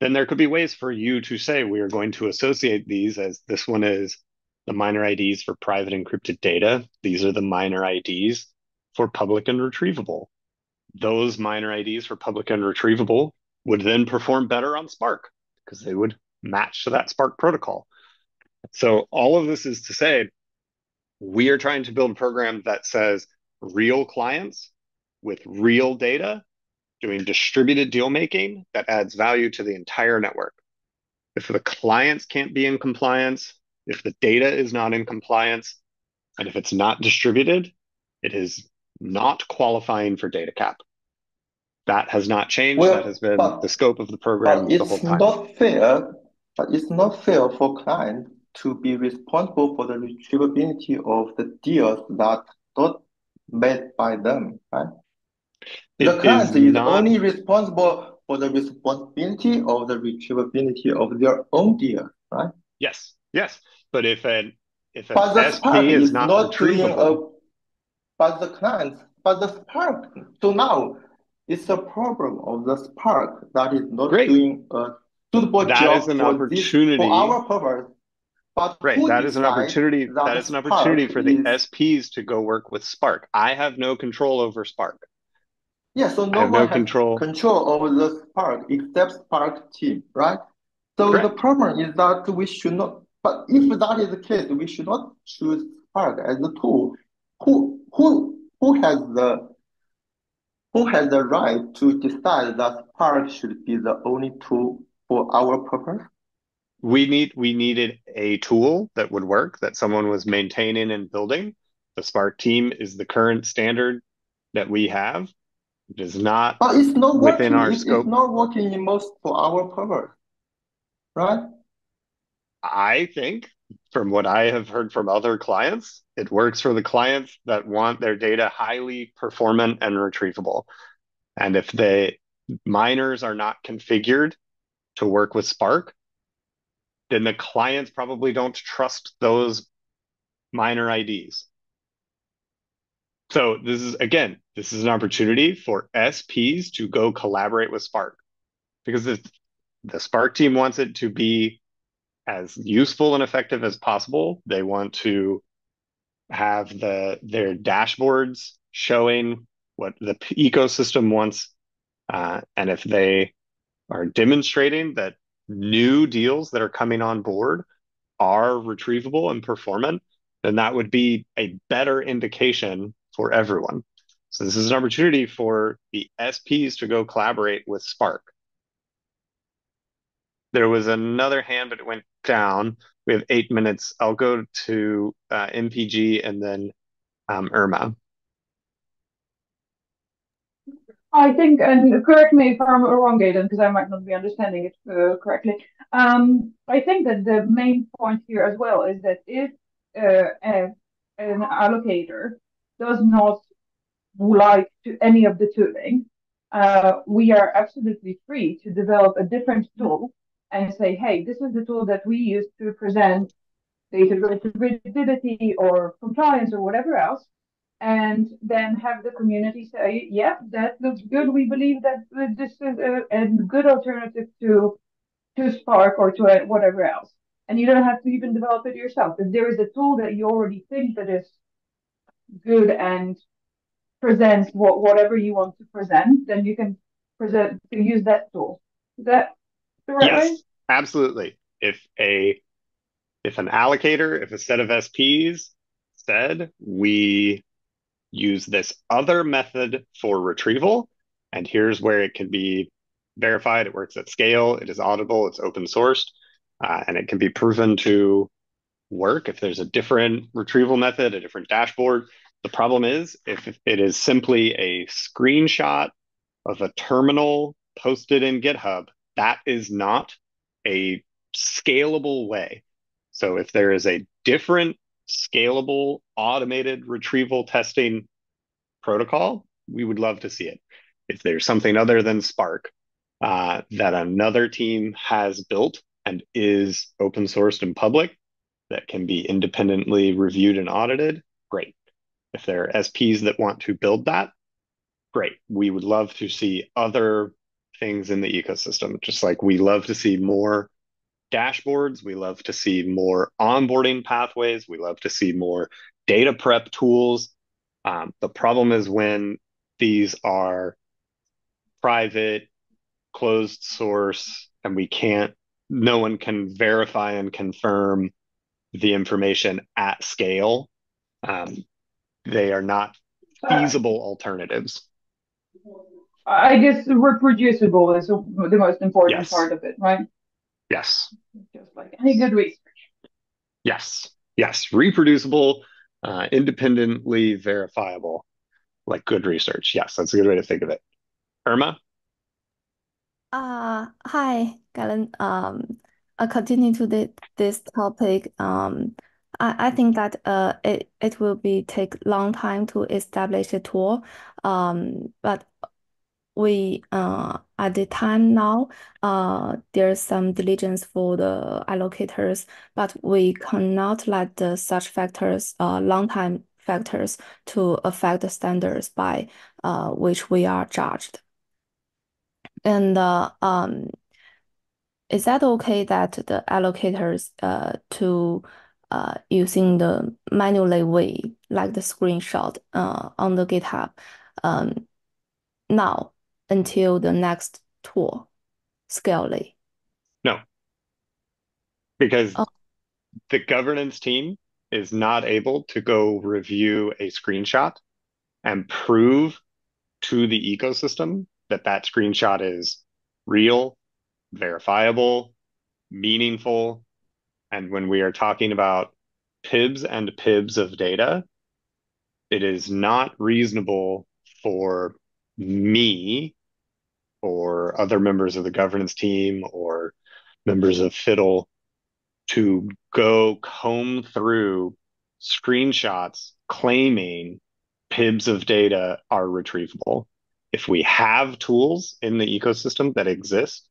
then there could be ways for you to say we are going to associate these as this one is the miner IDs for private encrypted data. These are the miner IDs for public and retrievable. Those miner IDs for public and retrievable would then perform better on Spark because they would match to that Spark protocol. So all of this is to say, We are trying to build a program that says real clients with real data doing distributed deal making that adds value to the entire network. If the clients can't be in compliance, if the data is not in compliance, and if it's not distributed, it is not qualifying for data cap. That has not changed. Well, that has been but, the scope of the program the whole time. It's not fair, but it's not fair for clients to be responsible for the retrievability of the deals that not made by them, right? It the client is is not- only responsible for the responsibility of the retrievability of their own deal, right? Yes, yes. But if an if an But the SP Spark is is not, not retrievable, a, but the client, but the Spark, so now it's a problem of the Spark that is not Great. doing a suitable That job is an for this, opportunity. for our purpose. But right, that is an opportunity. that That is an Spark opportunity for the is- SPs to go work with Spark. I have no control over Spark. Yeah, so no no has control. control over the Spark except Spark team, right? So the problem is that we should not, but if that is the case, we should not choose Spark as the tool. Who who who has the who has the right to decide that Spark should be the only tool for our purpose? We need we needed a tool that would work that someone was maintaining and building. The Spark team is the current standard that we have. It is not But it's not Within working. our It's, scope. it's not working in most for our purpose, right? I think from what I have heard from other clients, it works for the clients that want their data highly performant and retrievable. And if the miners are not configured to work with Spark, then the clients probably don't trust those miner IDs. So this is again, this is an opportunity for SPs to go collaborate with Spark because the Spark team wants it to be as useful and effective as possible. They want to have the their dashboards showing what the ecosystem wants, uh, and if they are demonstrating that new deals that are coming on board are retrievable and performant, then that would be a better indication for everyone. So this is an opportunity for the SPs to go collaborate with Spark. There was another hand, but it went down. We have eight minutes. I'll go to uh, MPG and then um, Irma. I think, and correct me if I'm wrong, Aidan, because I might not be understanding it uh, correctly. Um, I think that the main point here as well is that if uh, a, an allocator does not like to any of the tooling, uh, we are absolutely free to develop a different tool and say, hey, this is the tool that we use to present data retrievability or compliance or whatever else and then have the community say, yeah, that looks good. We believe that this is a, a good alternative to to Spark or to uh, whatever else. And you don't have to even develop it yourself. If there is a tool that you already think that is good and presents what whatever you want to present, then you can present to use that tool. That the right way? Yes, absolutely. If a if an allocator, if a set of SPs said we use this other method for retrieval, and here's where it can be verified, it works at scale, it is auditable, it's open sourced, uh, and it can be proven to work if there's a different retrieval method, a different dashboard. The problem is if it is simply a screenshot of a terminal posted in GitHub, that is not a scalable way. So if there is a different scalable automated retrieval testing protocol, we would love to see it. If there's something other than Spark uh, that another team has built and is open sourced and public that can be independently reviewed and audited, great. If there are SPs that want to build that, great. We would love to see other things in the ecosystem, just like we love to see more dashboards. We love to see more onboarding pathways. We love to see more data prep tools. Um, the problem is when these are private, closed source, and we can't, no one can verify and confirm the information at scale. Um, they are not feasible alternatives. I guess reproducible is the most important Yes. part of it, right? Yes. Just like any good research. Yes. Yes. Reproducible, uh, independently verifiable, like good research. Yes, that's a good way to think of it. Irma? Uh, hi, Galen. Um, uh, continue to the, this topic. Um, I, I think that uh, it it will be take long time to establish a tool. Um, but we uh at the time now uh there's some diligence for the allocators, but we cannot let the such factors uh long time factors to affect the standards by uh which we are judged. And uh, um, is that okay that the allocators uh to uh using the manually way like the screenshot uh on the GitHub um now until the next tool Scalely? No, because Oh. the governance team is not able to go review a screenshot and prove to the ecosystem that that screenshot is real, verifiable, meaningful. And when we are talking about PIBs and PIBs of data, it is not reasonable for me or other members of the governance team or members of Fidl to go comb through screenshots claiming PIBs of data are retrievable. If we have tools in the ecosystem that exist,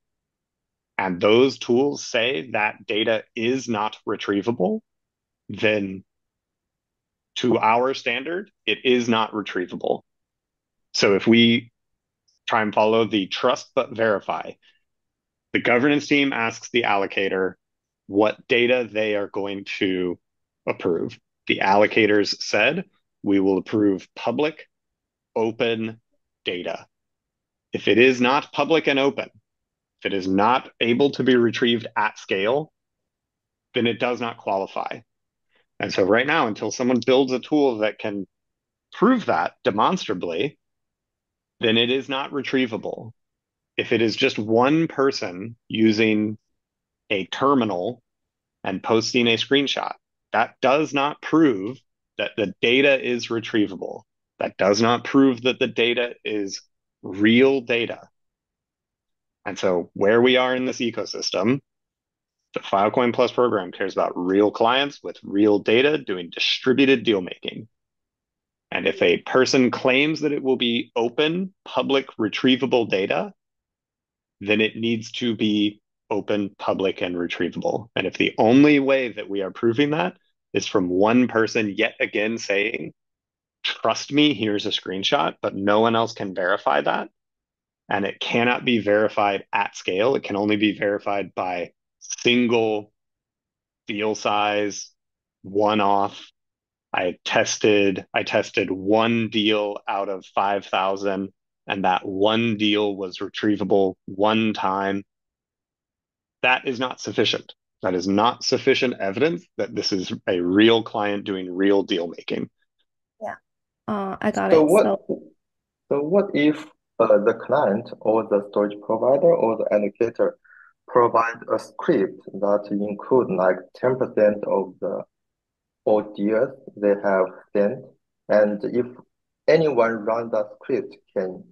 and those tools say that data is not retrievable, then to our standard, it is not retrievable. So if we try and follow the trust but verify, the governance team asks the allocator what data they are going to approve. The allocators said, we will approve public, open data. If it is not public and open, if it is not able to be retrieved at scale, then it does not qualify. And so right now, until someone builds a tool that can prove that demonstrably, then it is not retrievable. If it is just one person using a terminal and posting a screenshot, that does not prove that the data is retrievable. That does not prove that the data is real data. And so where we are in this ecosystem, the Filecoin Plus program cares about real clients with real data doing distributed deal making. And if a person claims that it will be open, public, retrievable data, then it needs to be open, public, and retrievable. And if the only way that we are proving that is from one person yet again saying, trust me, here's a screenshot, but no one else can verify that. And it cannot be verified at scale. It can only be verified by single deal size, one off. I tested, I tested one deal out of 5,000 and that one deal was retrievable one time. That is not sufficient. That is not sufficient evidence that this is a real client doing real deal making. Uh, I got it. So it. what, So so what if uh, the client or the storage provider or the allocator provide a script that include like 10% of the all deals they have sent, and if anyone run that script can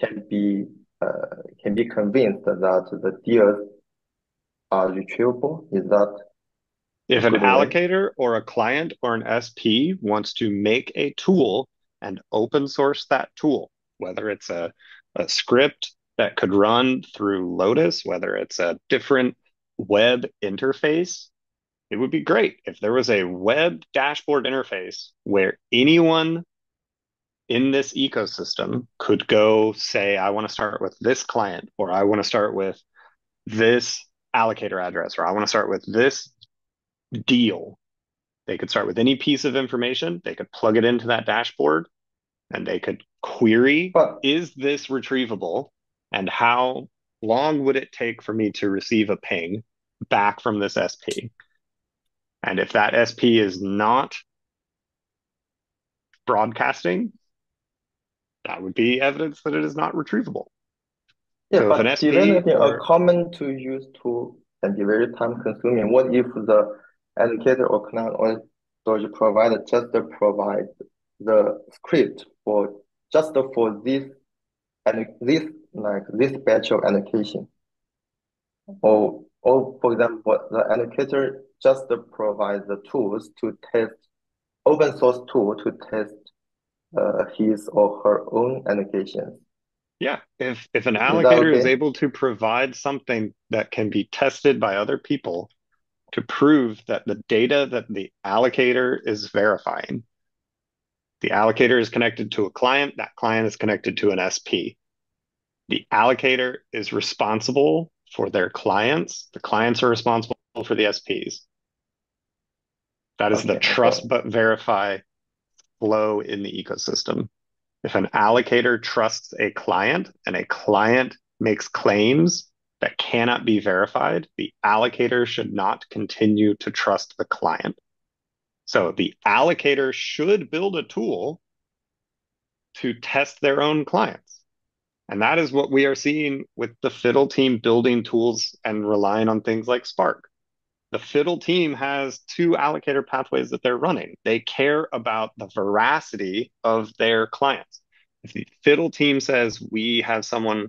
can be uh, can be convinced that the deals are retrievable, is that If an allocator or a client or an SP wants to make a tool and open source that tool, whether it's a, a script that could run through Lotus, whether it's a different web interface, it would be great if there was a web dashboard interface where anyone in this ecosystem could go say, I want to start with this client, or I want to start with this allocator address, or I want to start with this deal. They could start with any piece of information, they could plug it into that dashboard, and they could query, but is this retrievable? And how long would it take for me to receive a ping back from this SP? And if that SP is not broadcasting, that would be evidence that it is not retrievable. Yeah, So if but an SP developing or- a common to use tool can be very time consuming. What if the educator or cloud or storage provider just provide the script for just for this and this like this batch of annotation? Or or for example, the educator just provide the tools to test open source tool to test uh, his or her own annotations. Yeah, if if an allocator is okay? able to provide something that can be tested by other people to prove that the data that the allocator is verifying, the allocator is connected to a client, that client is connected to an SP. The allocator is responsible for their clients, the clients are responsible for the SPs. That is the trust okay. but verify flow in the ecosystem. If an allocator trusts a client and a client makes claims that cannot be verified, the allocator should not continue to trust the client. So the allocator should build a tool to test their own clients. And that is what we are seeing with the Fidl team building tools and relying on things like Spark. The Fidl team has two allocator pathways that they're running. They care about the veracity of their clients. If the Fidl team says we have someone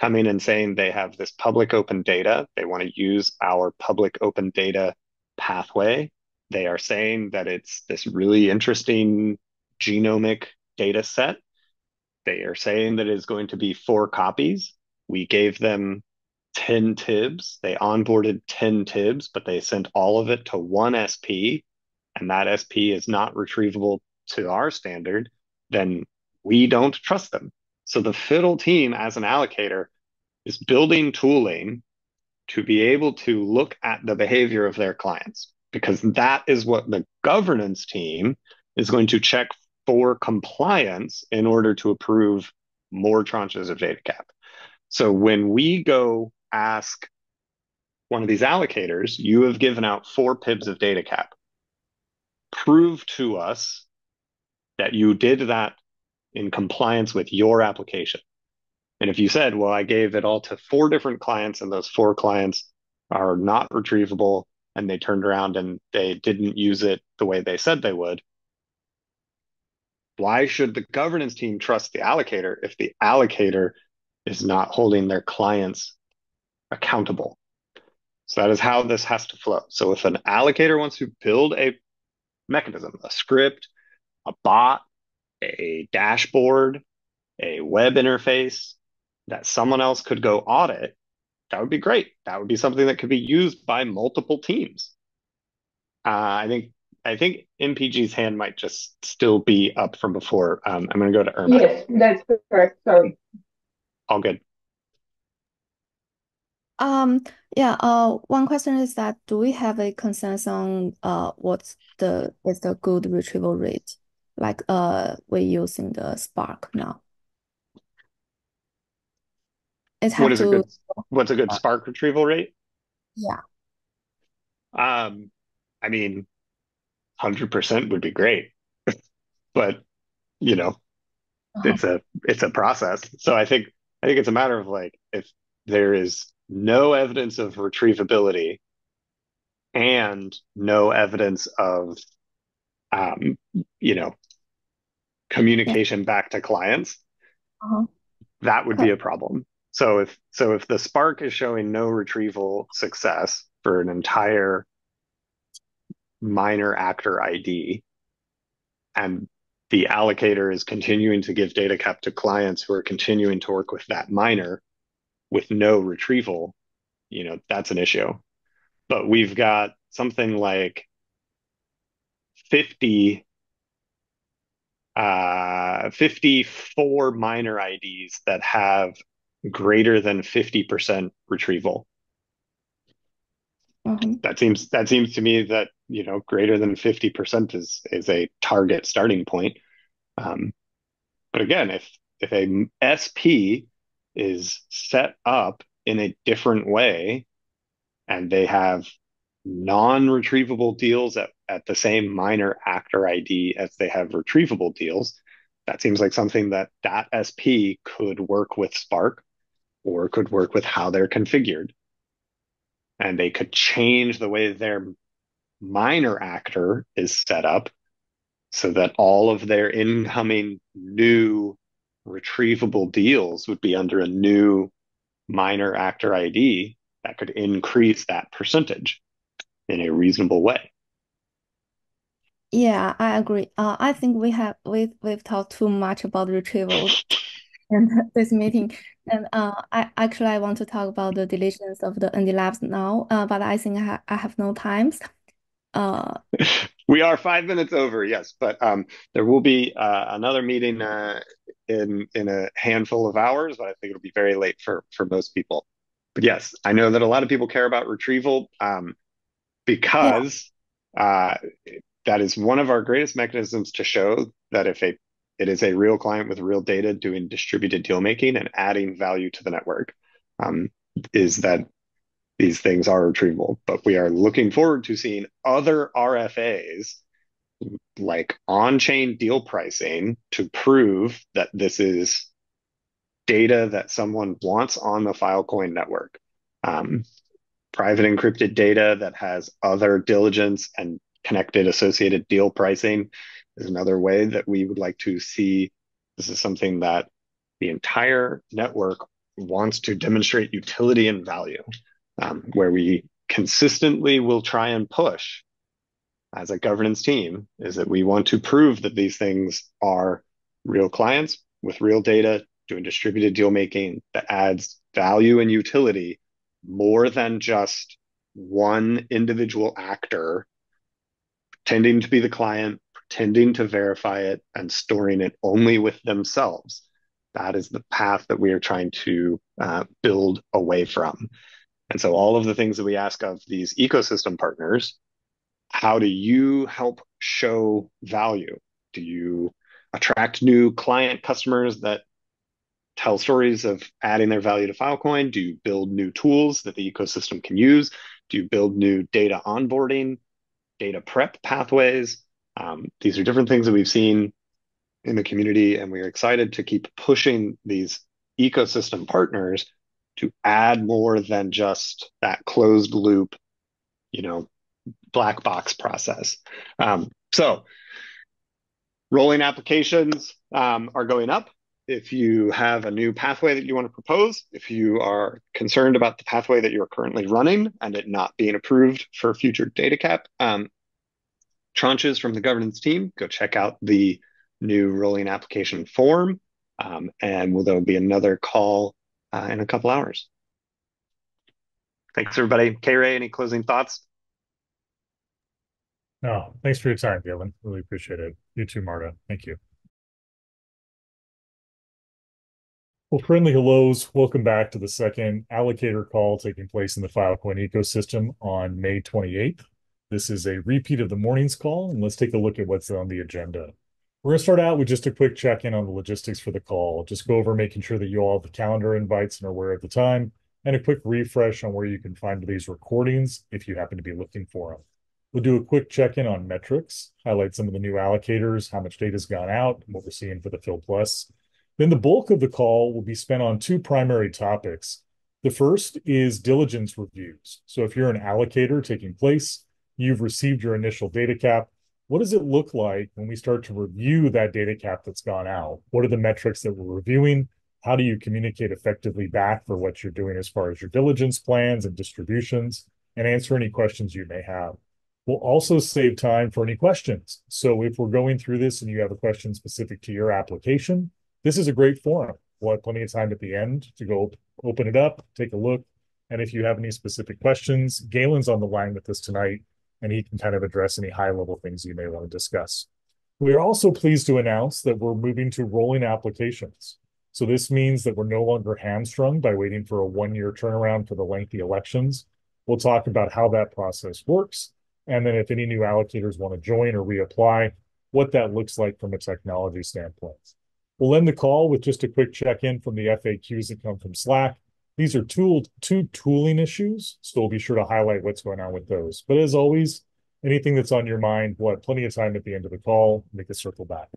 coming and saying they have this public open data, they want to use our public open data pathway. They are saying that it's this really interesting genomic data set. They are saying that it's going to be four copies. We gave them 10 TIBs. They onboarded 10 TIBs, but they sent all of it to one SP, and that SP is not retrievable to our standard, then we don't trust them. So the Fidl team, as an allocator, is building tooling to be able to look at the behavior of their clients, because that is what the governance team is going to check for compliance in order to approve more tranches of data cap. So when we go ask one of these allocators, you have given out four PIBs of data cap. Prove to us that you did that in compliance with your application. And if you said, well, I gave it all to four different clients and those four clients are not retrievable and they turned around and they didn't use it the way they said they would, why should the governance team trust the allocator if the allocator is not holding their clients accountable? So that is how this has to flow. So if an allocator wants to build a mechanism, a script, a bot, a dashboard, a web interface that someone else could go audit, that would be great. That would be something that could be used by multiple teams. Uh, I think I think MPG's hand might just still be up from before. Um, I'm going to go to Irma. Yes, that's correct. Sorry. All good. Um, yeah, uh, one question is that do we have a consensus on uh what's the what's the good retrieval rate? Like uh we're using the Spark now. It a to good what's a good Spark retrieval rate? yeah. Um, I mean, 100% would be great. But, you know, Uh-huh. it's a it's a process. So I think I think it's a matter of like if there is no evidence of retrievability and no evidence of um, you know, communication back to clients, Uh-huh. that would be a problem. So if so if the Spark is showing no retrieval success for an entire miner actor ID and the allocator is continuing to give data cap to clients who are continuing to work with that miner with no retrieval, you know, that's an issue. But we've got something like 50 uh 54 miner IDs that have greater than 50% retrieval. Mhm. That seems that seems to me that, you know, greater than 50% is is a target starting point. Um, but again, if if a SP is set up in a different way and they have non-retrievable deals at at the same miner actor ID as they have retrievable deals. That seems like something that .sp could work with Spark or could work with how they're configured. And they could change the way their miner actor is set up so that all of their incoming new retrievable deals would be under a new miner actor ID that could increase that percentage in a reasonable way. Yeah, I agree. Uh, I think we have we we've talked too much about retrieval in this meeting, and uh, I actually I want to talk about the deletions of the ND labs now. Uh, but I think I, ha I have no times. Uh, we are five minutes over, yes, but um, there will be uh, another meeting uh, in in a handful of hours, but I think it'll be very late for for most people. But yes, I know that a lot of people care about retrieval um, because yeah. uh, that is one of our greatest mechanisms to show that if a it is a real client with real data doing distributed deal making and adding value to the network um, is that these things are retrievable. But we are looking forward to seeing other RFAs like on-chain deal pricing to prove that this is data that someone wants on the Filecoin network. Um, private encrypted data that has other diligence and connected associated deal pricing is another way that we would like to see. This is something that the entire network wants to demonstrate utility and value, um, where we consistently will try and push as a governance team is that we want to prove that these things are real clients with real data doing distributed deal making that adds value and utility more than just one individual actor pretending to be the client, pretending to verify it, and storing it only with themselves. That is the path that we are trying to uh, build away from. And so, all of the things that we ask of these ecosystem partners how do you help show value? Do you attract new client customers that tell stories of adding their value to Filecoin? Do you build new tools that the ecosystem can use? Do you build new data onboarding, data prep pathways? Um, these are different things that we've seen in the community, and we're excited to keep pushing these ecosystem partners to add more than just that closed loop, you know, black box process. Um, so rolling applications um, are going up. If you have a new pathway that you want to propose, if you are concerned about the pathway that you're currently running and it not being approved for future data cap um, tranches from the governance team, go check out the new rolling application form. Um, and there'll be another call uh, in a couple hours. Thanks, everybody. K Ray, any closing thoughts? No, thanks for your time, Galen. Really appreciate it. You too, Marta. Thank you. Well, friendly hellos. Welcome back to the second allocator call taking place in the Filecoin ecosystem on May 28th. This is a repeat of the morning's call, and let's take a look at what's on the agenda. We're going to start out with just a quick check-in on the logistics for the call. Just go over making sure that you all have the calendar invites and are aware of the time, and a quick refresh on where you can find these recordings if you happen to be looking for them. We'll do a quick check-in on metrics, highlight some of the new allocators, how much data's gone out, what we're seeing for the Fil Plus. Then the bulk of the call will be spent on two primary topics. The first is diligence reviews. So if you're an allocator taking place, you've received your initial data cap. What does it look like when we start to review that data cap that's gone out? What are the metrics that we're reviewing? How do you communicate effectively back for what you're doing as far as your diligence plans and distributions and answer any questions you may have? We'll also save time for any questions. So if we're going through this and you have a question specific to your application, this is a great forum. We'll have plenty of time at the end to go open it up, take a look. And if you have any specific questions, Galen's on the line with us tonight, and he can kind of address any high level things you may want to discuss. We are also pleased to announce that we're moving to rolling applications. So this means that we're no longer hamstrung by waiting for a one year turnaround for the lengthy elections. We'll talk about how that process works and then if any new allocators want to join or reapply, what that looks like from a technology standpoint. We'll end the call with just a quick check-in from the FAQs that come from Slack. These are tool, two tooling issues, so we'll be sure to highlight what's going on with those. But as always, Anything that's on your mind, we'll have plenty of time at the end of the call, make a circle back.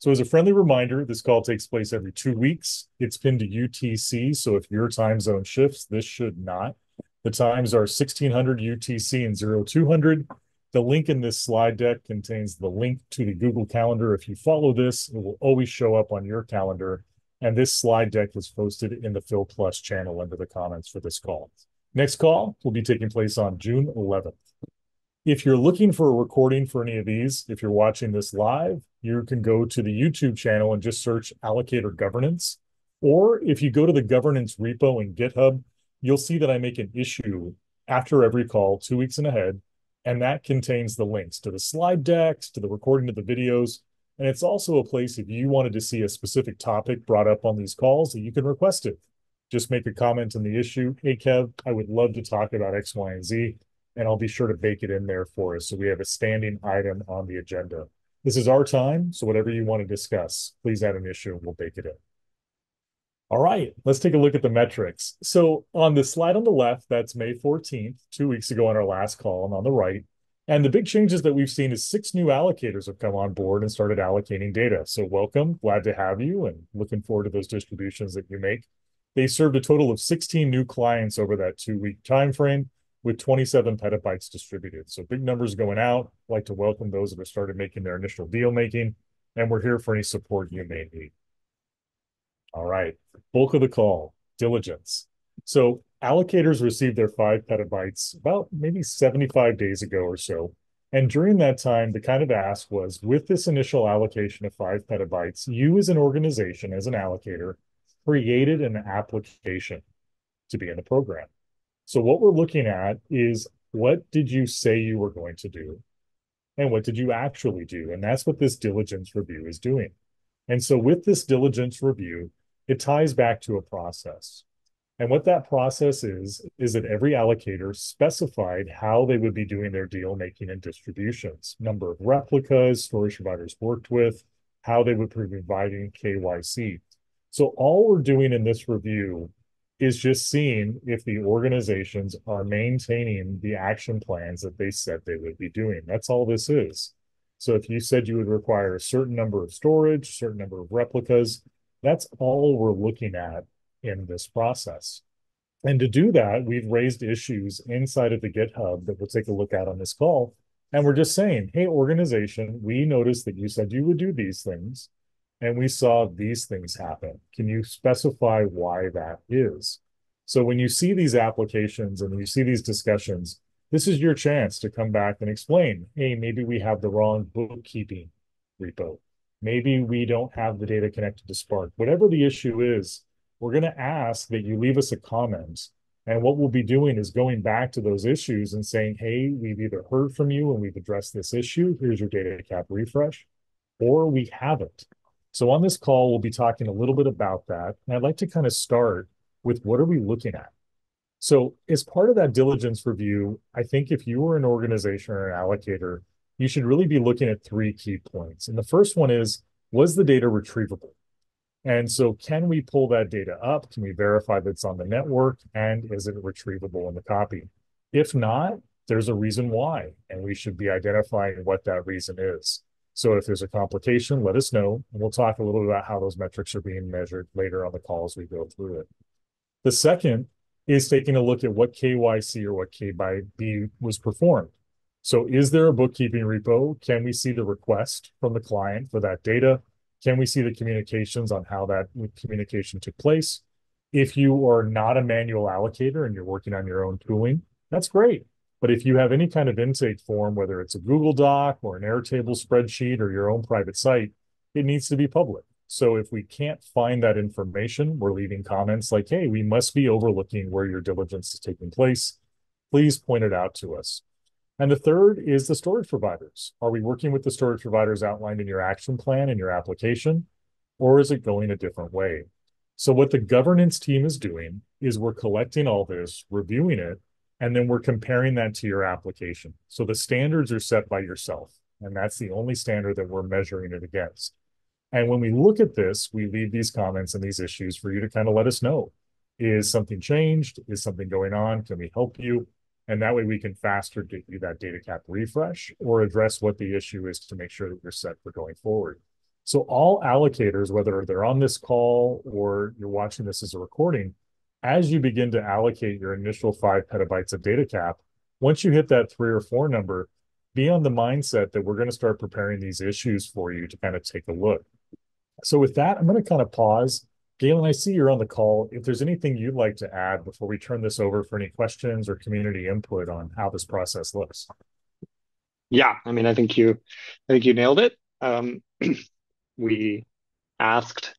So as a friendly reminder, this call takes place every two weeks. It's pinned to UTC, so if your time zone shifts, this should not. The times are 1600 UTC and 0200. The link in this slide deck contains the link to the Google Calendar. If you follow this, it will always show up on your calendar. And this slide deck was posted in the Fil Plus channel under the comments for this call. Next call will be taking place on June 11th. If you're looking for a recording for any of these, if you're watching this live, you can go to the YouTube channel and just search allocator governance. Or if you go to the governance repo in GitHub, you'll see that I make an issue after every call, two weeks and ahead, and that contains the links to the slide decks, to the recording of the videos. And it's also a place if you wanted to see a specific topic brought up on these calls that you can request it. Just make a comment on the issue. Hey, Kev, I would love to talk about X, Y, and Z, and I'll be sure to bake it in there for us. So we have a standing item on the agenda. This is our time, so whatever you want to discuss, please add an issue and we'll bake it in. All right, let's take a look at the metrics. So on the slide on the left, that's May 14th, two weeks ago on our last call, and on the right. And the big changes that we've seen is six new allocators have come on board and started allocating data. So welcome, glad to have you, and looking forward to those distributions that you make. They served a total of 16 new clients over that two-week time frame with 27 petabytes distributed. So big numbers going out. I'd like to welcome those that have started making their initial deal making, and we're here for any support you may need. All right, bulk of the call, diligence. So allocators received their five petabytes about maybe 75 days ago or so. And during that time, the kind of ask was with this initial allocation of five petabytes, you as an organization, as an allocator, created an application to be in the program. So what we're looking at is what did you say you were going to do? And what did you actually do? And that's what this diligence review is doing. And so with this diligence review, it ties back to a process. And what that process is, is that every allocator specified how they would be doing their deal making and distributions, number of replicas storage providers worked with, how they would be providing KYC. So all we're doing in this review is just seeing if the organizations are maintaining the action plans that they said they would be doing. That's all this is. So if you said you would require a certain number of storage, certain number of replicas, that's all we're looking at in this process. And to do that, we've raised issues inside of the GitHub that we'll take a look at on this call. And we're just saying, hey, organization, we noticed that you said you would do these things, and we saw these things happen. Can you specify why that is? So when you see these applications and you see these discussions, this is your chance to come back and explain, hey, maybe we have the wrong bookkeeping repo. Maybe we don't have the data connected to Spark. Whatever the issue is, we're going to ask that you leave us a comment. And what we'll be doing is going back to those issues and saying, hey, we've either heard from you and we've addressed this issue. Here's your data cap refresh, or we haven't. So on this call, we'll be talking a little bit about that. And I'd like to kind of start with what are we looking at? So as part of that diligence review, I think if you were an organization or an allocator, you should really be looking at three key points. And the first one is, was the data retrievable? And so can we pull that data up? Can we verify that it's on the network? And is it retrievable in the copy? If not, there's a reason why, and we should be identifying what that reason is. So if there's a complication, let us know, and we'll talk a little bit about how those metrics are being measured later on the call as we go through it. The second is taking a look at what KYC or what KYB was performed. So is there a bookkeeping repo? Can we see the request from the client for that data? Can we see the communications on how that communication took place? If you are not a manual allocator and you're working on your own tooling, that's great. But if you have any kind of intake form, whether it's a Google Doc or an Airtable spreadsheet or your own private site, it needs to be public. So if we can't find that information, we're leaving comments like, hey, we must be overlooking where your diligence is taking place. Please point it out to us. And the third is the storage providers. Are we working with the storage providers outlined in your action plan and your application, or is it going a different way? So what the governance team is doing is we're collecting all this, reviewing it, and then we're comparing that to your application. So the standards are set by yourself, and that's the only standard that we're measuring it against. And when we look at this, we leave these comments and these issues for you to kind of let us know. Is something changed? Is something going on? Can we help you? And that way we can faster get you that data cap refresh or address what the issue is to make sure that you're set for going forward. So all allocators, whether they're on this call or you're watching this as a recording, as you begin to allocate your initial five petabytes of data cap, once you hit that three or four number, be on the mindset that we're going to start preparing these issues for you to kind of take a look. So with that, I'm going to kind of pause. Galen, I see you're on the call. If there's anything you'd like to add before we turn this over for any questions or community input on how this process looks. Yeah, I mean, I think you, I think you nailed it. Um, we asked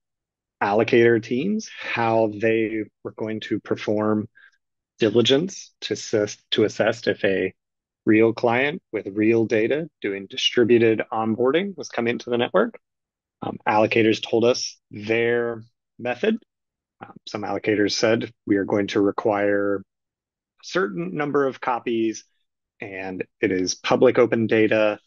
allocator teams how they were going to perform diligence to assess, to assess if a real client with real data doing distributed onboarding was coming into the network. Um, allocators told us their method. Um, some allocators said we are going to require a certain number of copies and it is public open data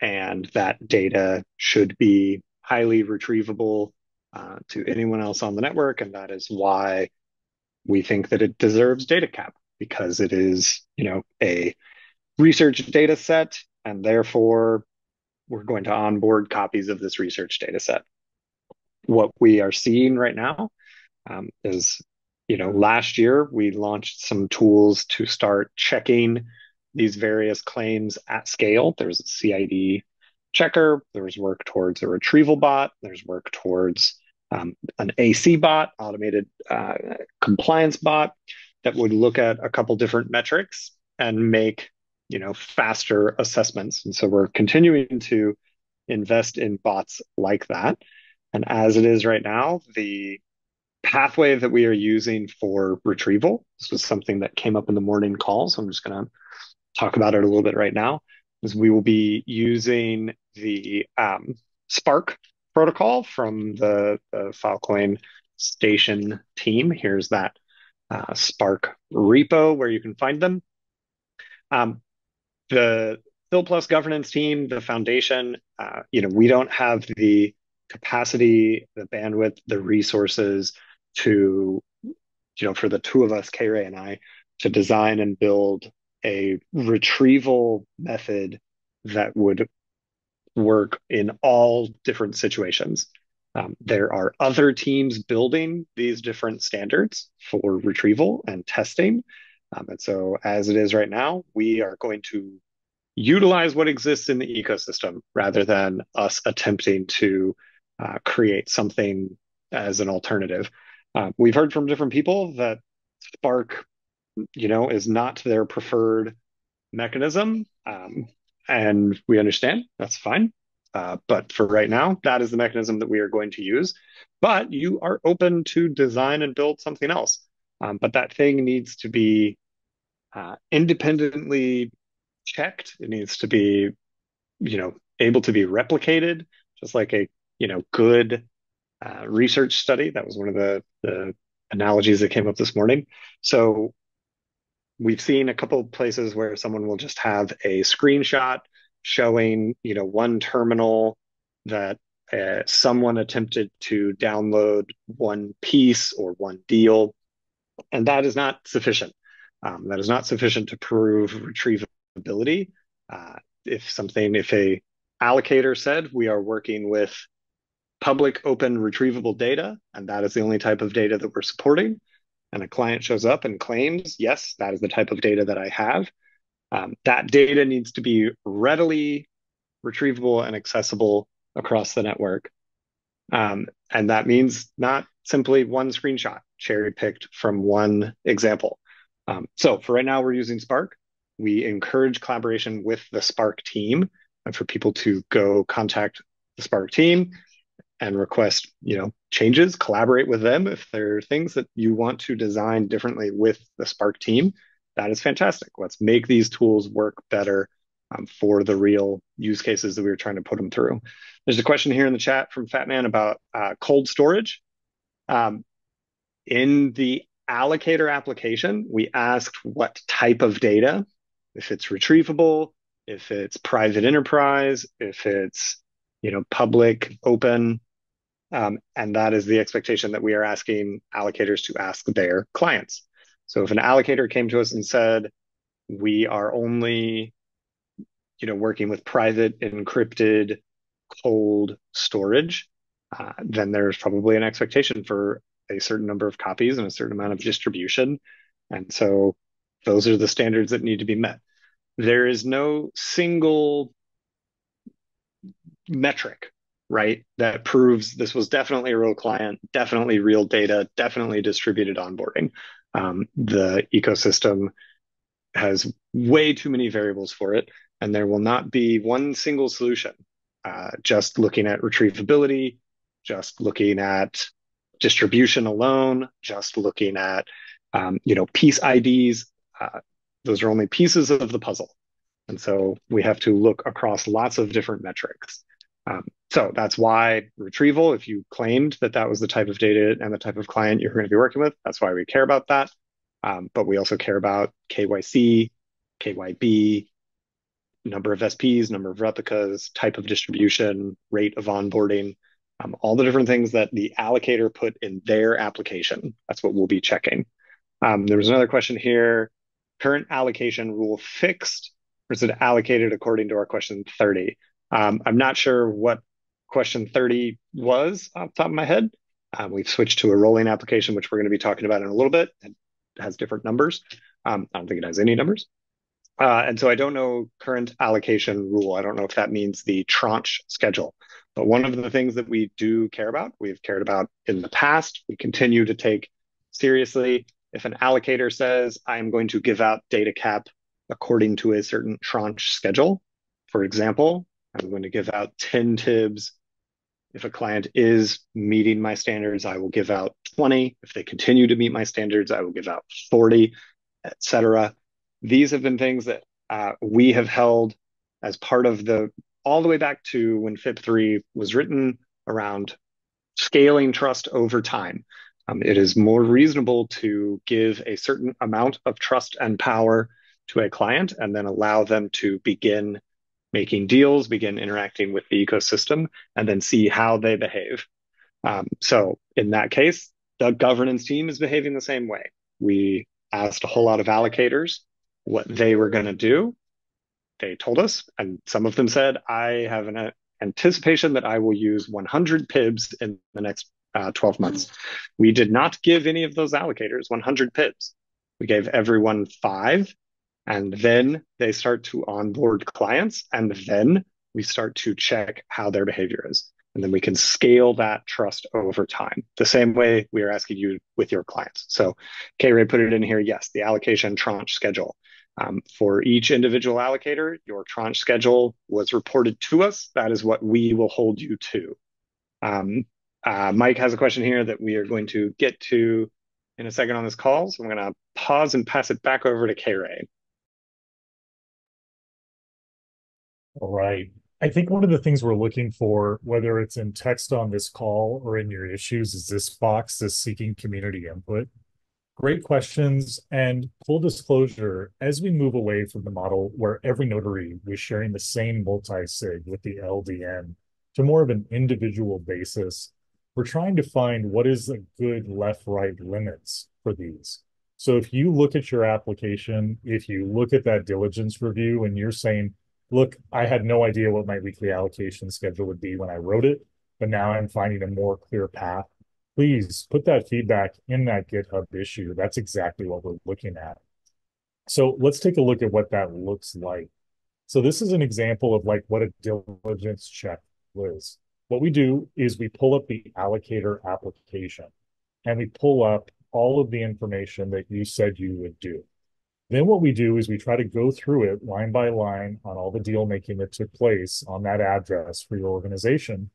and that data should be highly retrievable uh, to anyone else on the network. And that is why we think that it deserves data cap because it is, you know, a research data set, and therefore we're going to onboard copies of this research data set. What we are seeing right now um, is, you know, last year we launched some tools to start checking these various claims at scale. There's a CID checker, there's work towards a retrieval bot, there's work towards um, an AC bot, automated uh, compliance bot that would look at a couple different metrics and make you know faster assessments. And so we're continuing to invest in bots like that. And as it is right now, the pathway that we are using for retrieval, this was something that came up in the morning call. So I'm just going to talk about it a little bit right now, is we will be using the um, Spark protocol from the, the Filecoin station team. Here's that uh, Spark repo where you can find them. Um, the Fil Plus governance team, the foundation, uh, you know, we don't have the capacity, the bandwidth, the resources to, you know, for the two of us, K Ray and I, to design and build a retrieval method that would work in all different situations. Um, there are other teams building these different standards for retrieval and testing. Um, and so, as it is right now, we are going to utilize what exists in the ecosystem rather than us attempting to uh, create something as an alternative. Uh, we've heard from different people that Spark, you know, is not their preferred mechanism. Um, and we understand that's fine. Uh, but for right now, that is the mechanism that we are going to use. But you are open to design and build something else. Um, but that thing needs to be uh, independently checked. It needs to be, you know, able to be replicated, just like a, you know, good uh, research study. That was one of the, the analogies that came up this morning. So we've seen a couple places where someone will just have a screenshot showing, you know, one terminal that uh, someone attempted to download one piece or one deal, and that is not sufficient. Um, that is not sufficient to prove retrievability. Uh, if something, if a allocator said we are working with public open retrievable data, and that is the only type of data that we're supporting, and a client shows up and claims, yes, that is the type of data that I have, um, that data needs to be readily retrievable and accessible across the network. Um, and that means not simply one screenshot cherry picked from one example. Um, so for right now, we're using Spark. We encourage collaboration with the Spark team and for people to go contact the Spark team and request, you know, changes, collaborate with them. If there are things that you want to design differently with the Spark team, that is fantastic. Let's make these tools work better um, for the real use cases that we were trying to put them through. There's a question here in the chat from Fatman about uh, cold storage. Um, in the allocator application, we asked what type of data, if it's retrievable, if it's private enterprise, if it's you know public, open, and that is the expectation that we are asking allocators to ask their clients. So if an allocator came to us and said, we are only you know working with private encrypted cold storage uh, then there's probably an expectation for a certain number of copies and a certain amount of distribution and so those are the standards that need to be met there is no single metric right that proves this was definitely a real client definitely real data definitely distributed onboarding um, the ecosystem has way too many variables for it, and there will not be one single solution. Uh, just looking at retrievability, just looking at distribution alone, just looking at um, you know piece IDs. Uh, those are only pieces of the puzzle, and so we have to look across lots of different metrics. Um, so that's why retrieval, if you claimed that that was the type of data and the type of client you're going to be working with, that's why we care about that. Um, but we also care about KYC, KYB, number of SPs, number of replicas, type of distribution, rate of onboarding, um, all the different things that the allocator put in their application. That's what we'll be checking. Um, there was another question here. Current allocation rule fixed or is it allocated according to our question 30? Um, I'm not sure what question 30 was off the top of my head. Um, we've switched to a rolling application, which we're going to be talking about in a little bit. And has different numbers. Um, I don't think it has any numbers. Uh, and so I don't know current allocation rule. I don't know if that means the tranche schedule. But one of the things that we do care about, we've cared about in the past, we continue to take seriously. If an allocator says, I'm going to give out data cap according to a certain tranche schedule, for example, I'm going to give out 10 TIBs if a client is meeting my standards, I will give out 20. If they continue to meet my standards, I will give out 40, etc. These have been things that uh, we have held as part of the all the way back to when FIP3 was written around scaling trust over time. Um, it is more reasonable to give a certain amount of trust and power to a client and then allow them to begin making deals, begin interacting with the ecosystem, and then see how they behave. Um, so in that case, the governance team is behaving the same way. We asked a whole lot of allocators what they were going to do. They told us, and some of them said, I have an anticipation that I will use 100 PIBs in the next uh, 12 months. We did not give any of those allocators 100 PIBs. We gave everyone five and then they start to onboard clients. And then we start to check how their behavior is. And then we can scale that trust over time, the same way we are asking you with your clients. So K-Ray put it in here. Yes, the allocation tranche schedule. Um, for each individual allocator, your tranche schedule was reported to us. That is what we will hold you to. Um, uh, Mike has a question here that we are going to get to in a second on this call. So I'm going to pause and pass it back over to K-Ray. All right. I think one of the things we're looking for, whether it's in text on this call or in your issues, is this box, this seeking community input. Great questions. And full disclosure, as we move away from the model where every notary was sharing the same multi-sig with the LDN to more of an individual basis, we're trying to find what is a good left-right limits for these. So if you look at your application, if you look at that diligence review and you're saying, look, I had no idea what my weekly allocation schedule would be when I wrote it, but now I'm finding a more clear path. Please put that feedback in that GitHub issue. That's exactly what we're looking at. So let's take a look at what that looks like. So this is an example of like what a diligence check is. What we do is we pull up the allocator application and we pull up all of the information that you said you would do. Then what we do is we try to go through it line by line on all the deal making that took place on that address for your organization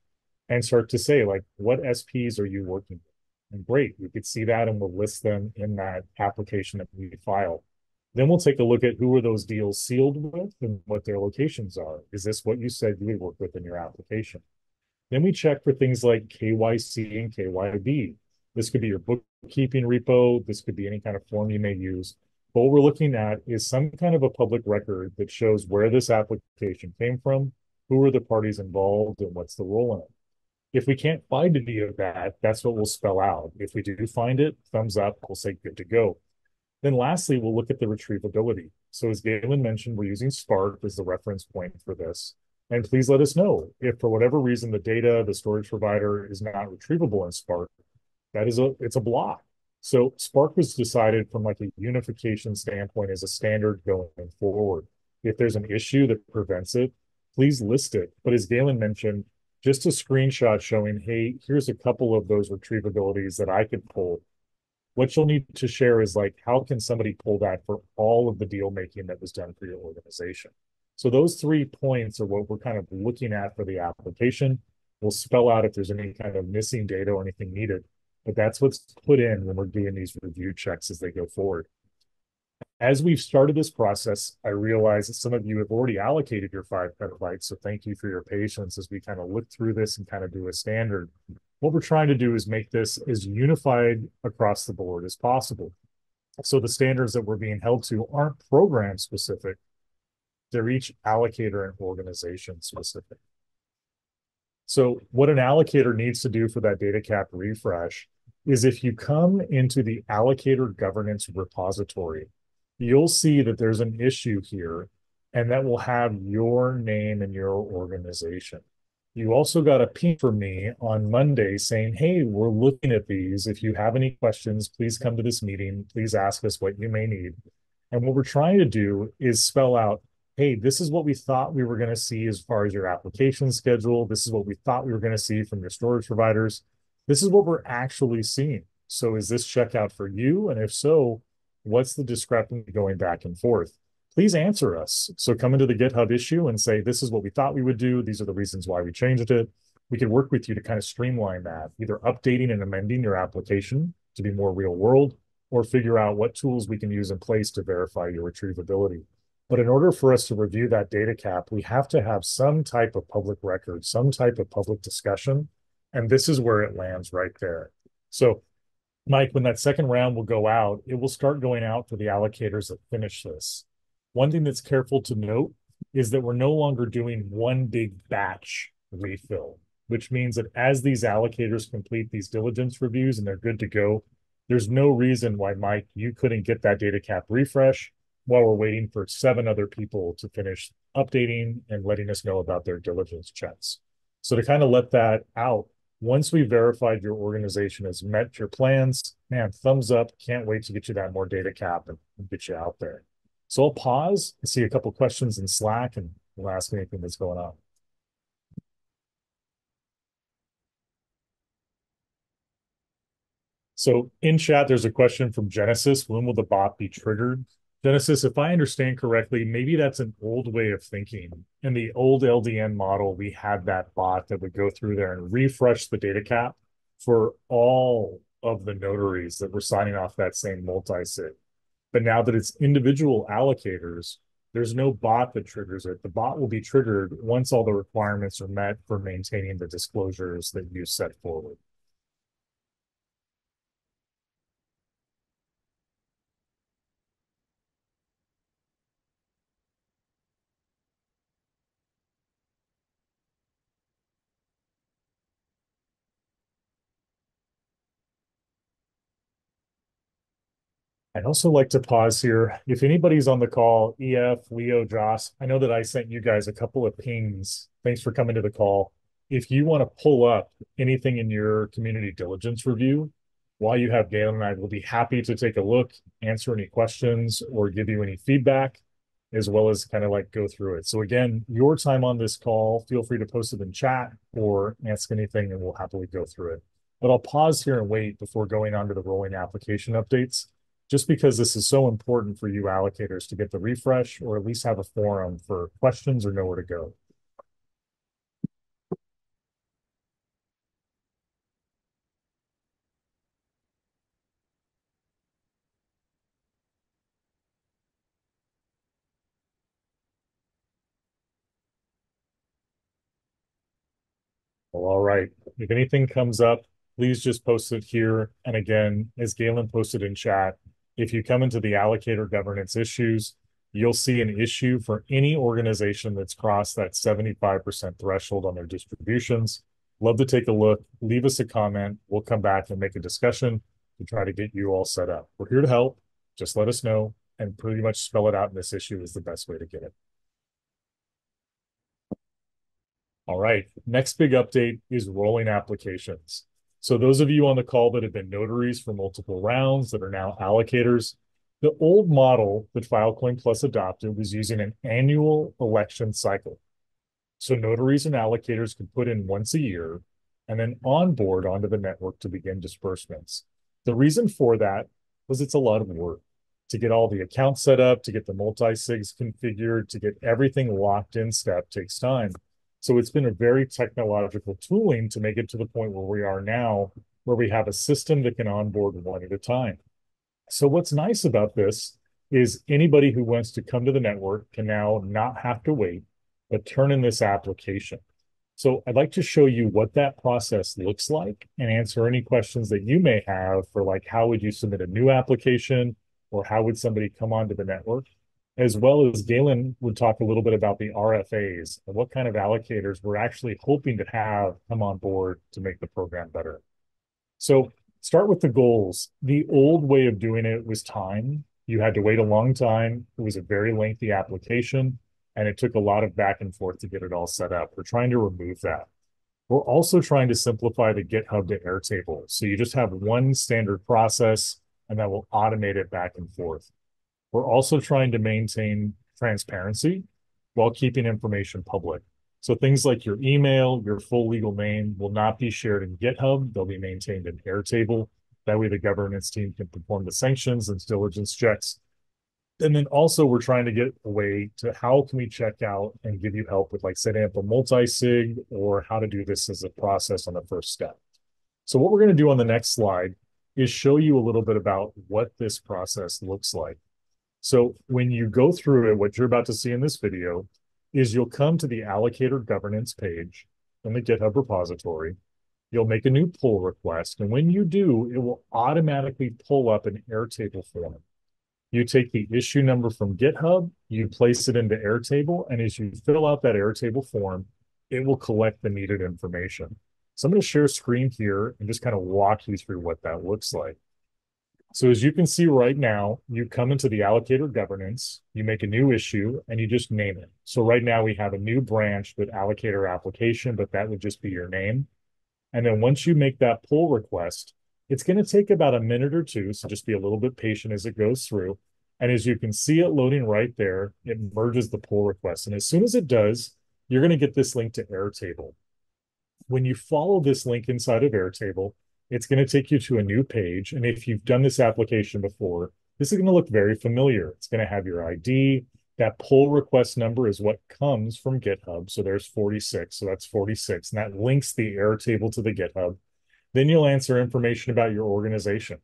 and start to say, like, what SPs are you working with? And great, we could see that and we'll list them in that application that we file. Then we'll take a look at who are those deals sealed with and what their locations are. Is this what you said you would work with in your application? Then we check for things like KYC and KYB. This could be your bookkeeping repo. This could be any kind of form you may use what we're looking at is some kind of a public record that shows where this application came from, who are the parties involved, and what's the role in it. If we can't find any of that, that's what we'll spell out. If we do find it, thumbs up, we'll say good to go. Then lastly, we'll look at the retrievability. So as Galen mentioned, we're using Spark as the reference point for this. And please let us know if for whatever reason the data, the storage provider is not retrievable in Spark, that is a, it's a block. So Spark was decided from like a unification standpoint as a standard going forward. If there's an issue that prevents it, please list it. But as Galen mentioned, just a screenshot showing, hey, here's a couple of those retrievabilities that I could pull. What you'll need to share is like, how can somebody pull that for all of the deal making that was done for your organization? So those three points are what we're kind of looking at for the application. We'll spell out if there's any kind of missing data or anything needed, but that's what's put in when we're doing these review checks as they go forward. As we've started this process, I realize that some of you have already allocated your five petabytes, so thank you for your patience as we kind of look through this and kind of do a standard. What we're trying to do is make this as unified across the board as possible. So the standards that we're being held to aren't program specific, they're each allocator and organization specific. So what an allocator needs to do for that data cap refresh is if you come into the allocator governance repository, you'll see that there's an issue here and that will have your name and your organization. You also got a ping from me on Monday saying, hey, we're looking at these. If you have any questions, please come to this meeting. Please ask us what you may need. And what we're trying to do is spell out hey, this is what we thought we were going to see as far as your application schedule. This is what we thought we were going to see from your storage providers. This is what we're actually seeing. So is this checkout for you? And if so, what's the discrepancy going back and forth? Please answer us. So come into the GitHub issue and say, this is what we thought we would do. These are the reasons why we changed it. We can work with you to kind of streamline that, either updating and amending your application to be more real world, or figure out what tools we can use in place to verify your retrievability. But in order for us to review that data cap, we have to have some type of public record, some type of public discussion. And this is where it lands right there. So, Mike, when that second round will go out, it will start going out for the allocators that finish this. One thing that's careful to note is that we're no longer doing one big batch refill, which means that as these allocators complete these diligence reviews and they're good to go, there's no reason why, Mike, you couldn't get that data cap refresh while we're waiting for seven other people to finish updating and letting us know about their diligence checks. So to kind of let that out, once we verified your organization has met your plans, man, thumbs up. Can't wait to get you that more data cap and get you out there. So I'll pause and see a couple questions in Slack and we'll ask anything that's going on. So in chat, there's a question from Genesis. When will the bot be triggered? Genesis, if I understand correctly, maybe that's an old way of thinking. In the old LDN model, we had that bot that would go through there and refresh the data cap for all of the notaries that were signing off that same multi-sig. But now that it's individual allocators, there's no bot that triggers it. The bot will be triggered once all the requirements are met for maintaining the disclosures that you set forward. Also like to pause here. If anybody's on the call, EF, Leo, Joss, I know that I sent you guys a couple of pings. Thanks for coming to the call. If you want to pull up anything in your community diligence review, while you have Galen and I will be happy to take a look, answer any questions, or give you any feedback, as well as kind of like go through it. So again, your time on this call, feel free to post it in chat or ask anything and we'll happily go through it. But I'll pause here and wait before going on to the rolling application updates just because this is so important for you allocators to get the refresh or at least have a forum for questions or know where to go. Well, all right. If anything comes up, please just post it here. And again, as Galen posted in chat, if you come into the allocator governance issues, you'll see an issue for any organization that's crossed that 75% threshold on their distributions. Love to take a look. Leave us a comment. We'll come back and make a discussion to try to get you all set up. We're here to help. just let us know and pretty much spell it out in this issue is the best way to get it. All right, next big update is rolling applications. So those of you on the call that have been notaries for multiple rounds that are now allocators, the old model that Filecoin Plus adopted was using an annual election cycle. So notaries and allocators could put in once a year and then onboard onto the network to begin disbursements. The reason for that was it's a lot of work to get all the accounts set up, to get the multi-sigs configured, to get everything locked in step takes time. So it's been a very technological tooling to make it to the point where we are now, where we have a system that can onboard one at a time. So what's nice about this is anybody who wants to come to the network can now not have to wait, but turn in this application. So I'd like to show you what that process looks like and answer any questions that you may have for like, how would you submit a new application or how would somebody come onto the network? As well as Galen would talk a little bit about the RFAs and what kind of allocators we're actually hoping to have come on board to make the program better. So start with the goals. The old way of doing it was time. You had to wait a long time. It was a very lengthy application and it took a lot of back and forth to get it all set up. We're trying to remove that. We're also trying to simplify the GitHub to Airtable. So you just have one standard process and that will automate it back and forth. We're also trying to maintain transparency while keeping information public. So things like your email, your full legal name will not be shared in GitHub. They'll be maintained in Airtable. That way the governance team can perform the sanctions and diligence checks and then also we're trying to get a way to how can we check out and give you help with like setting up a multi-sig or how to do this as a process on the first step. So what we're going to do on the next slide is show you a little bit about what this process looks like. So when you go through it, what you're about to see in this video is you'll come to the allocator governance page in the GitHub repository. You'll make a new pull request. And when you do, it will automatically pull up an Airtable form. You take the issue number from GitHub, you place it into Airtable, and as you fill out that Airtable form, it will collect the needed information. So I'm going to share a screen here and just kind of walk you through what that looks like. So as you can see right now, you come into the allocator governance, you make a new issue, and you just name it. So right now we have a new branch with allocator application, but that would just be your name. And then once you make that pull request, it's going to take about a minute or two, so just be a little bit patient as it goes through. And as you can see it loading right there, it merges the pull request. And as soon as it does, you're going to get this link to Airtable. When you follow this link inside of Airtable, it's going to take you to a new page. And if you've done this application before, this is going to look very familiar. It's going to have your ID. That pull request number is what comes from GitHub. So there's 46. So that's 46. And that links the Airtable to the GitHub. Then you'll answer information about your organization.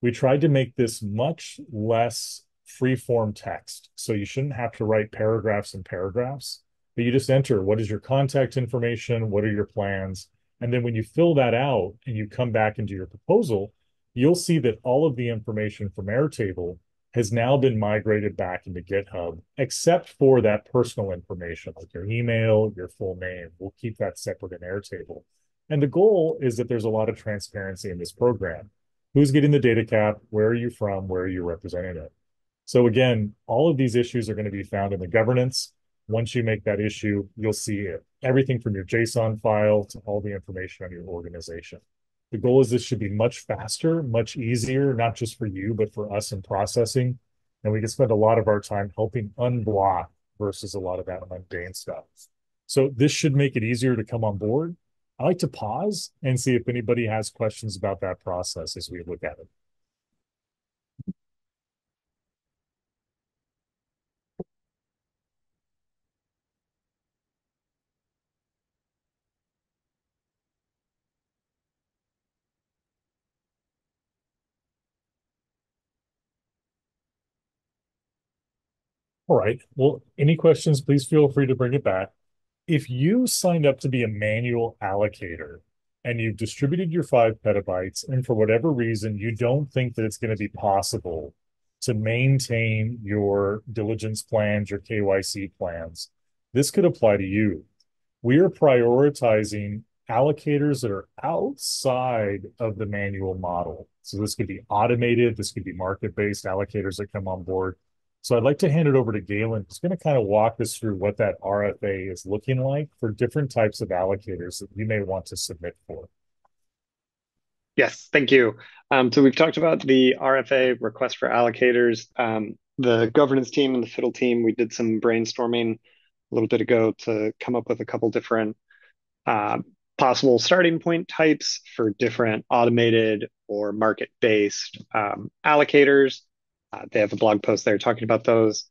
We tried to make this much less free form text. So you shouldn't have to write paragraphs and paragraphs, but you just enter what is your contact information? What are your plans? And then when you fill that out and you come back into your proposal, you'll see that all of the information from Airtable has now been migrated back into GitHub, except for that personal information, like your email, your full name. We'll keep that separate in Airtable. And the goal is that there's a lot of transparency in this program. Who's getting the data cap? Where are you from? Where are you representing it? So again, all of these issues are going to be found in the governance. Once you make that issue, you'll see it. everything from your JSON file to all the information on your organization. The goal is this should be much faster, much easier, not just for you, but for us in processing. And we can spend a lot of our time helping unblock versus a lot of that mundane stuff. So this should make it easier to come on board I like to pause and see if anybody has questions about that process as we look at it. All right. Well, any questions, please feel free to bring it back if you signed up to be a manual allocator and you've distributed your five petabytes, and for whatever reason, you don't think that it's going to be possible to maintain your diligence plans, your KYC plans, this could apply to you. We are prioritizing allocators that are outside of the manual model. So this could be automated, this could be market-based allocators that come on board. So I'd like to hand it over to Galen, who's going to kind of walk us through what that RFA is looking like for different types of allocators that we may want to submit for. Yes, thank you. Um, so we've talked about the RFA request for allocators. Um, the governance team and the Fidl team, we did some brainstorming a little bit ago to come up with a couple different uh, possible starting point types for different automated or market-based um, allocators. Uh, they have a blog post there talking about those.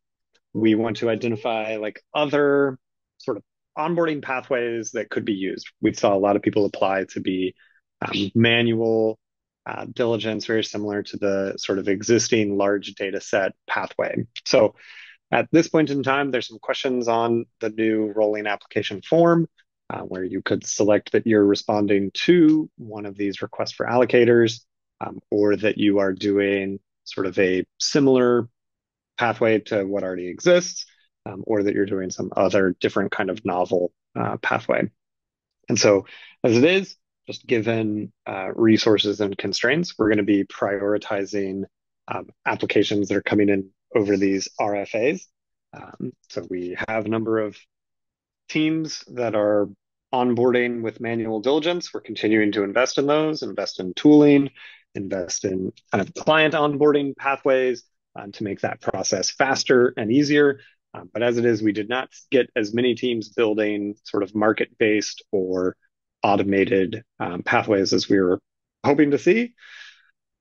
We want to identify like other sort of onboarding pathways that could be used. We saw a lot of people apply to be um, manual uh, diligence, very similar to the sort of existing large data set pathway. So at this point in time, there's some questions on the new rolling application form uh, where you could select that you're responding to one of these requests for allocators um, or that you are doing sort of a similar pathway to what already exists um, or that you're doing some other different kind of novel uh, pathway. And so as it is, just given uh, resources and constraints, we're going to be prioritizing um, applications that are coming in over these RFAs. Um, so we have a number of teams that are onboarding with manual diligence. We're continuing to invest in those, invest in tooling, invest in kind of client onboarding pathways um, to make that process faster and easier. Um, but as it is, we did not get as many teams building sort of market based or automated um, pathways as we were hoping to see.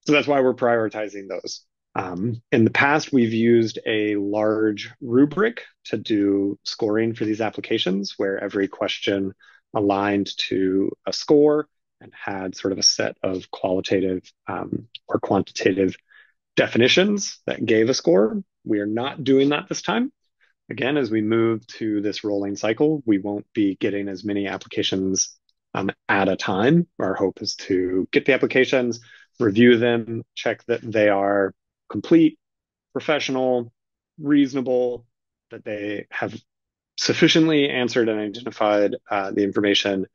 So that's why we're prioritizing those. Um, in the past, we've used a large rubric to do scoring for these applications, where every question aligned to a score and had sort of a set of qualitative um, or quantitative definitions that gave a score. We are not doing that this time. Again, as we move to this rolling cycle, we won't be getting as many applications um, at a time. Our hope is to get the applications, review them, check that they are complete, professional, reasonable, that they have sufficiently answered and identified uh, the information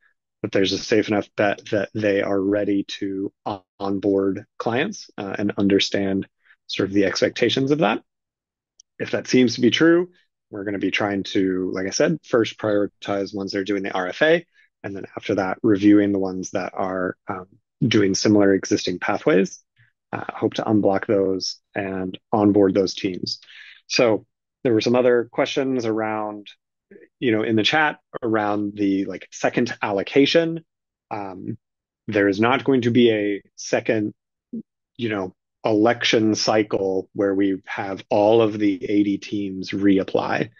that there's a safe enough bet that they are ready to onboard clients uh, and understand sort of the expectations of that. If that seems to be true, we're going to be trying to, like I said, first prioritize ones that are doing the RFA, and then after that, reviewing the ones that are um, doing similar existing pathways. Uh, hope to unblock those and onboard those teams. So there were some other questions around, you know, in the chat around the like second allocation. Um, there is not going to be a second, you know, election cycle where we have all of the 80 teams reapply.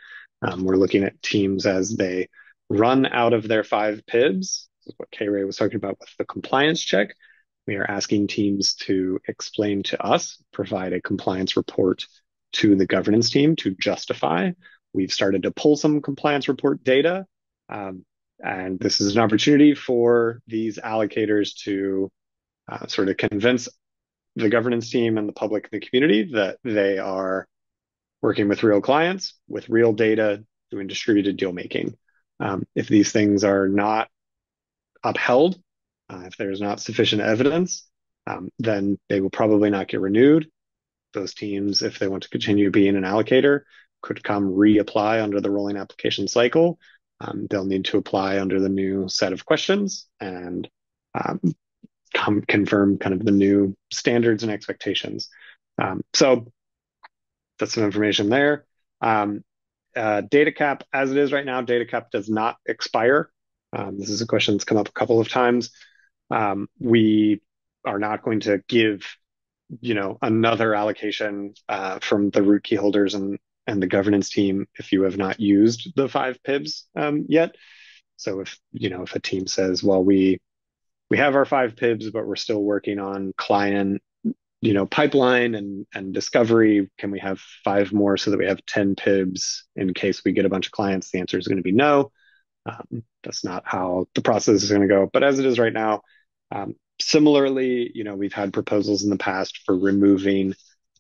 Um, we're looking at teams as they run out of their five PIBs. This is what K-Ray was talking about with the compliance check. We are asking teams to explain to us, provide a compliance report to the governance team to justify. We've started to pull some compliance report data. Um, and this is an opportunity for these allocators to uh, sort of convince the governance team and the public and the community that they are working with real clients with real data doing distributed deal making. Um, if these things are not upheld, uh, if there's not sufficient evidence, um, then they will probably not get renewed. Those teams, if they want to continue being an allocator, could come reapply under the rolling application cycle. Um, they'll need to apply under the new set of questions and um, confirm kind of the new standards and expectations. Um, so that's some information there. Um, uh, data cap, as it is right now, data cap does not expire. Um, this is a question that's come up a couple of times. Um, we are not going to give, you know, another allocation uh, from the root key holders and and the governance team if you have not used the five PIBs um, yet. So if you know if a team says, well, we we have our five PIBs, but we're still working on client you know pipeline and and discovery can we have five more so that we have 10 pibs in case we get a bunch of clients? The answer is going to be no. Um, that's not how the process is going to go. But as it is right now um, similarly you know we've had proposals in the past for removing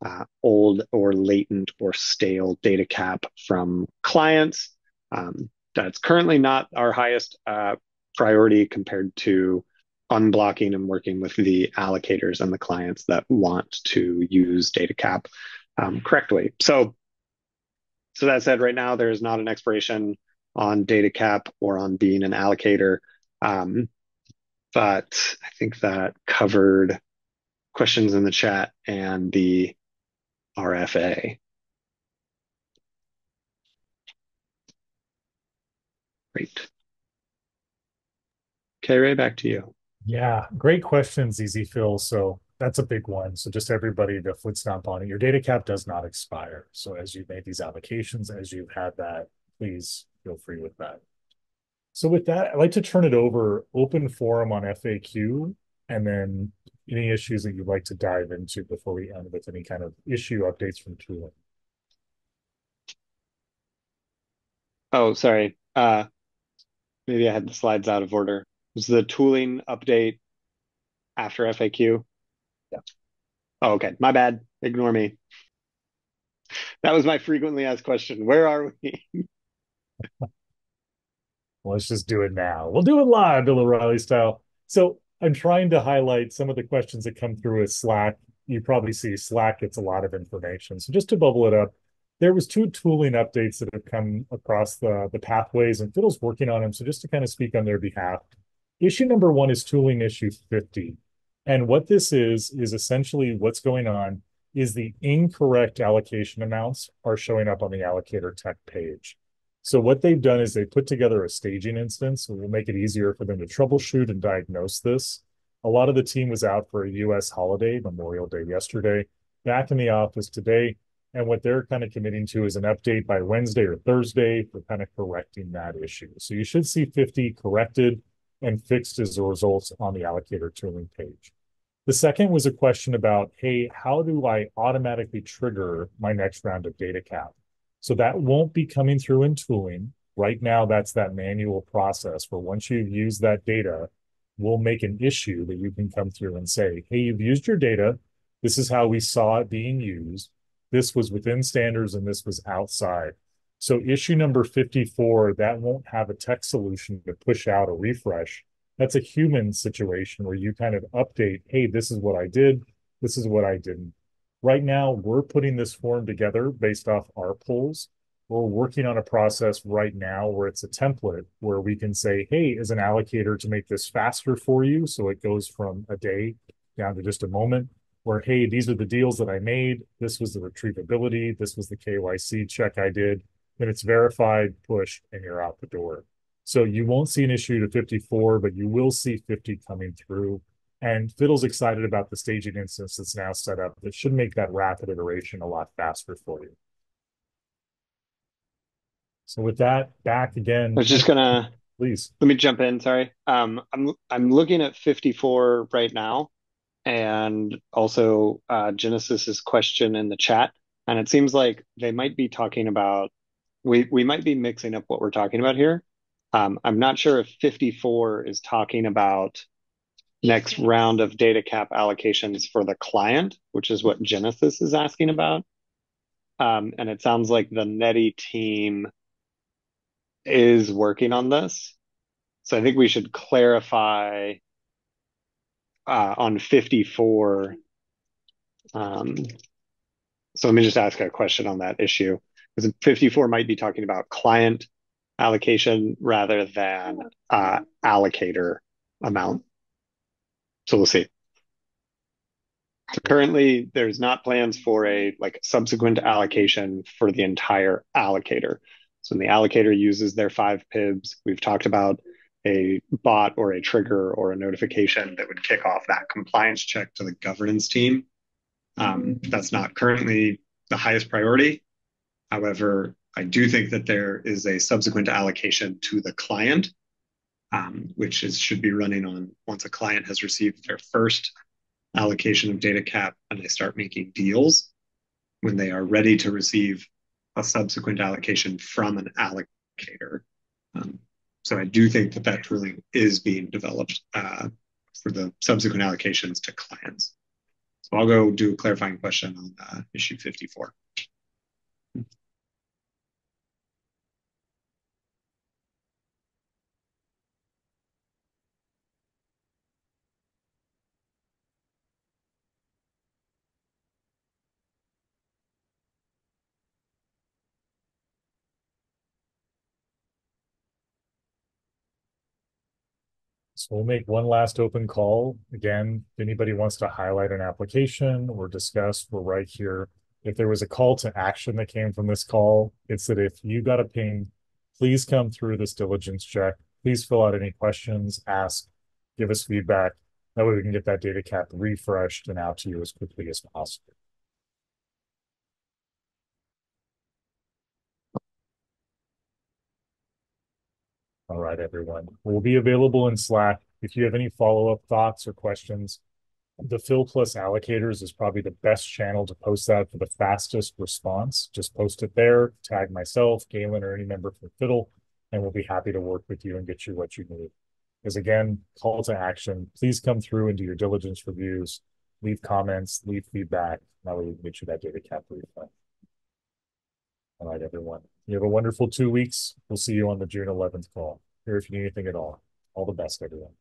uh, old or latent or stale data cap from clients um, that's currently not our highest uh, priority compared to unblocking and working with the allocators and the clients that want to use DataCap um, correctly. So, so that said, right now there is not an expiration on data cap or on being an allocator. Um, but I think that covered questions in the chat and the RFA. Great. Okay, Ray, back to you. Yeah, great questions, Easy Phil. So that's a big one. So just everybody to foot stomp on it. Your data cap does not expire. So as you've made these allocations, as you've had that, please feel free with that. So with that, I'd like to turn it over open forum on FAQ and then any issues that you'd like to dive into before we end with any kind of issue updates from tooling. Oh, sorry. Uh, maybe I had the slides out of order. Was the tooling update after FAQ? Yeah. Oh, okay. My bad. Ignore me. That was my frequently asked question. Where are we? Let's just do it now. We'll do it live, Bill O'Reilly style. So I'm trying to highlight some of the questions that come through with Slack. You probably see Slack gets a lot of information. So just to bubble it up, there was two tooling updates that have come across the, the pathways and Fidl's working on them. So just to kind of speak on their behalf, issue number one is tooling issue 50. And what this is, is essentially what's going on is the incorrect allocation amounts are showing up on the allocator tech page. So what they've done is they put together a staging instance, and will make it easier for them to troubleshoot and diagnose this. A lot of the team was out for a U.S. holiday, Memorial Day yesterday, back in the office today, and what they're kind of committing to is an update by Wednesday or Thursday for kind of correcting that issue. So you should see 50 corrected and fixed as a result on the allocator tooling page. The second was a question about, hey, how do I automatically trigger my next round of data cap? So that won't be coming through in tooling. Right now, that's that manual process where once you've used that data, we'll make an issue that you can come through and say, hey, you've used your data. This is how we saw it being used. This was within standards and this was outside. So issue number 54, that won't have a tech solution to push out a refresh. That's a human situation where you kind of update, hey, this is what I did. This is what I didn't. Right now, we're putting this form together based off our polls. We're working on a process right now where it's a template where we can say, hey, as an allocator to make this faster for you. So it goes from a day down to just a moment where, hey, these are the deals that I made. This was the retrievability. This was the KYC check I did. Then it's verified, pushed, and you're out the door. So you won't see an issue to 54, but you will see 50 coming through. And Fidl's excited about the staging instance that's now set up that should make that rapid iteration a lot faster for you. So with that, back again. I was just gonna please let me jump in. Sorry, um, I'm I'm looking at 54 right now, and also uh, Genesis's question in the chat, and it seems like they might be talking about we we might be mixing up what we're talking about here. Um, I'm not sure if 54 is talking about next round of data cap allocations for the client, which is what Genesis is asking about. Um, and it sounds like the Netty team is working on this. So I think we should clarify uh, on 54. Um, so let me just ask a question on that issue. Because 54 might be talking about client allocation rather than uh, allocator amount. So we'll see. So currently, there's not plans for a like subsequent allocation for the entire allocator. So when the allocator uses their five PIBs, we've talked about a bot or a trigger or a notification that would kick off that compliance check to the governance team. Um, that's not currently the highest priority. However, I do think that there is a subsequent allocation to the client um, which is should be running on once a client has received their first allocation of data cap and they start making deals when they are ready to receive a subsequent allocation from an allocator. Um, so I do think that that tooling is being developed uh, for the subsequent allocations to clients. So I'll go do a clarifying question on uh, issue 54. We'll make one last open call. Again, if anybody wants to highlight an application or discuss, we're right here. If there was a call to action that came from this call, it's that if you got a ping, please come through this diligence check. Please fill out any questions, ask, give us feedback. That way we can get that data cap refreshed and out to you as quickly as possible. All right, everyone. We'll be available in Slack. If you have any follow-up thoughts or questions, the Fil Plus allocators is probably the best channel to post that for the fastest response. Just post it there, tag myself, Galen, or any member from Fidl, and we'll be happy to work with you and get you what you need. Because again, call to action, please come through and do your diligence reviews, leave comments, leave feedback. That way we can get you that data cap refund. All right, everyone. You have a wonderful two weeks. We'll see you on the June 11th call. Here if you need anything at all. All the best, everyone.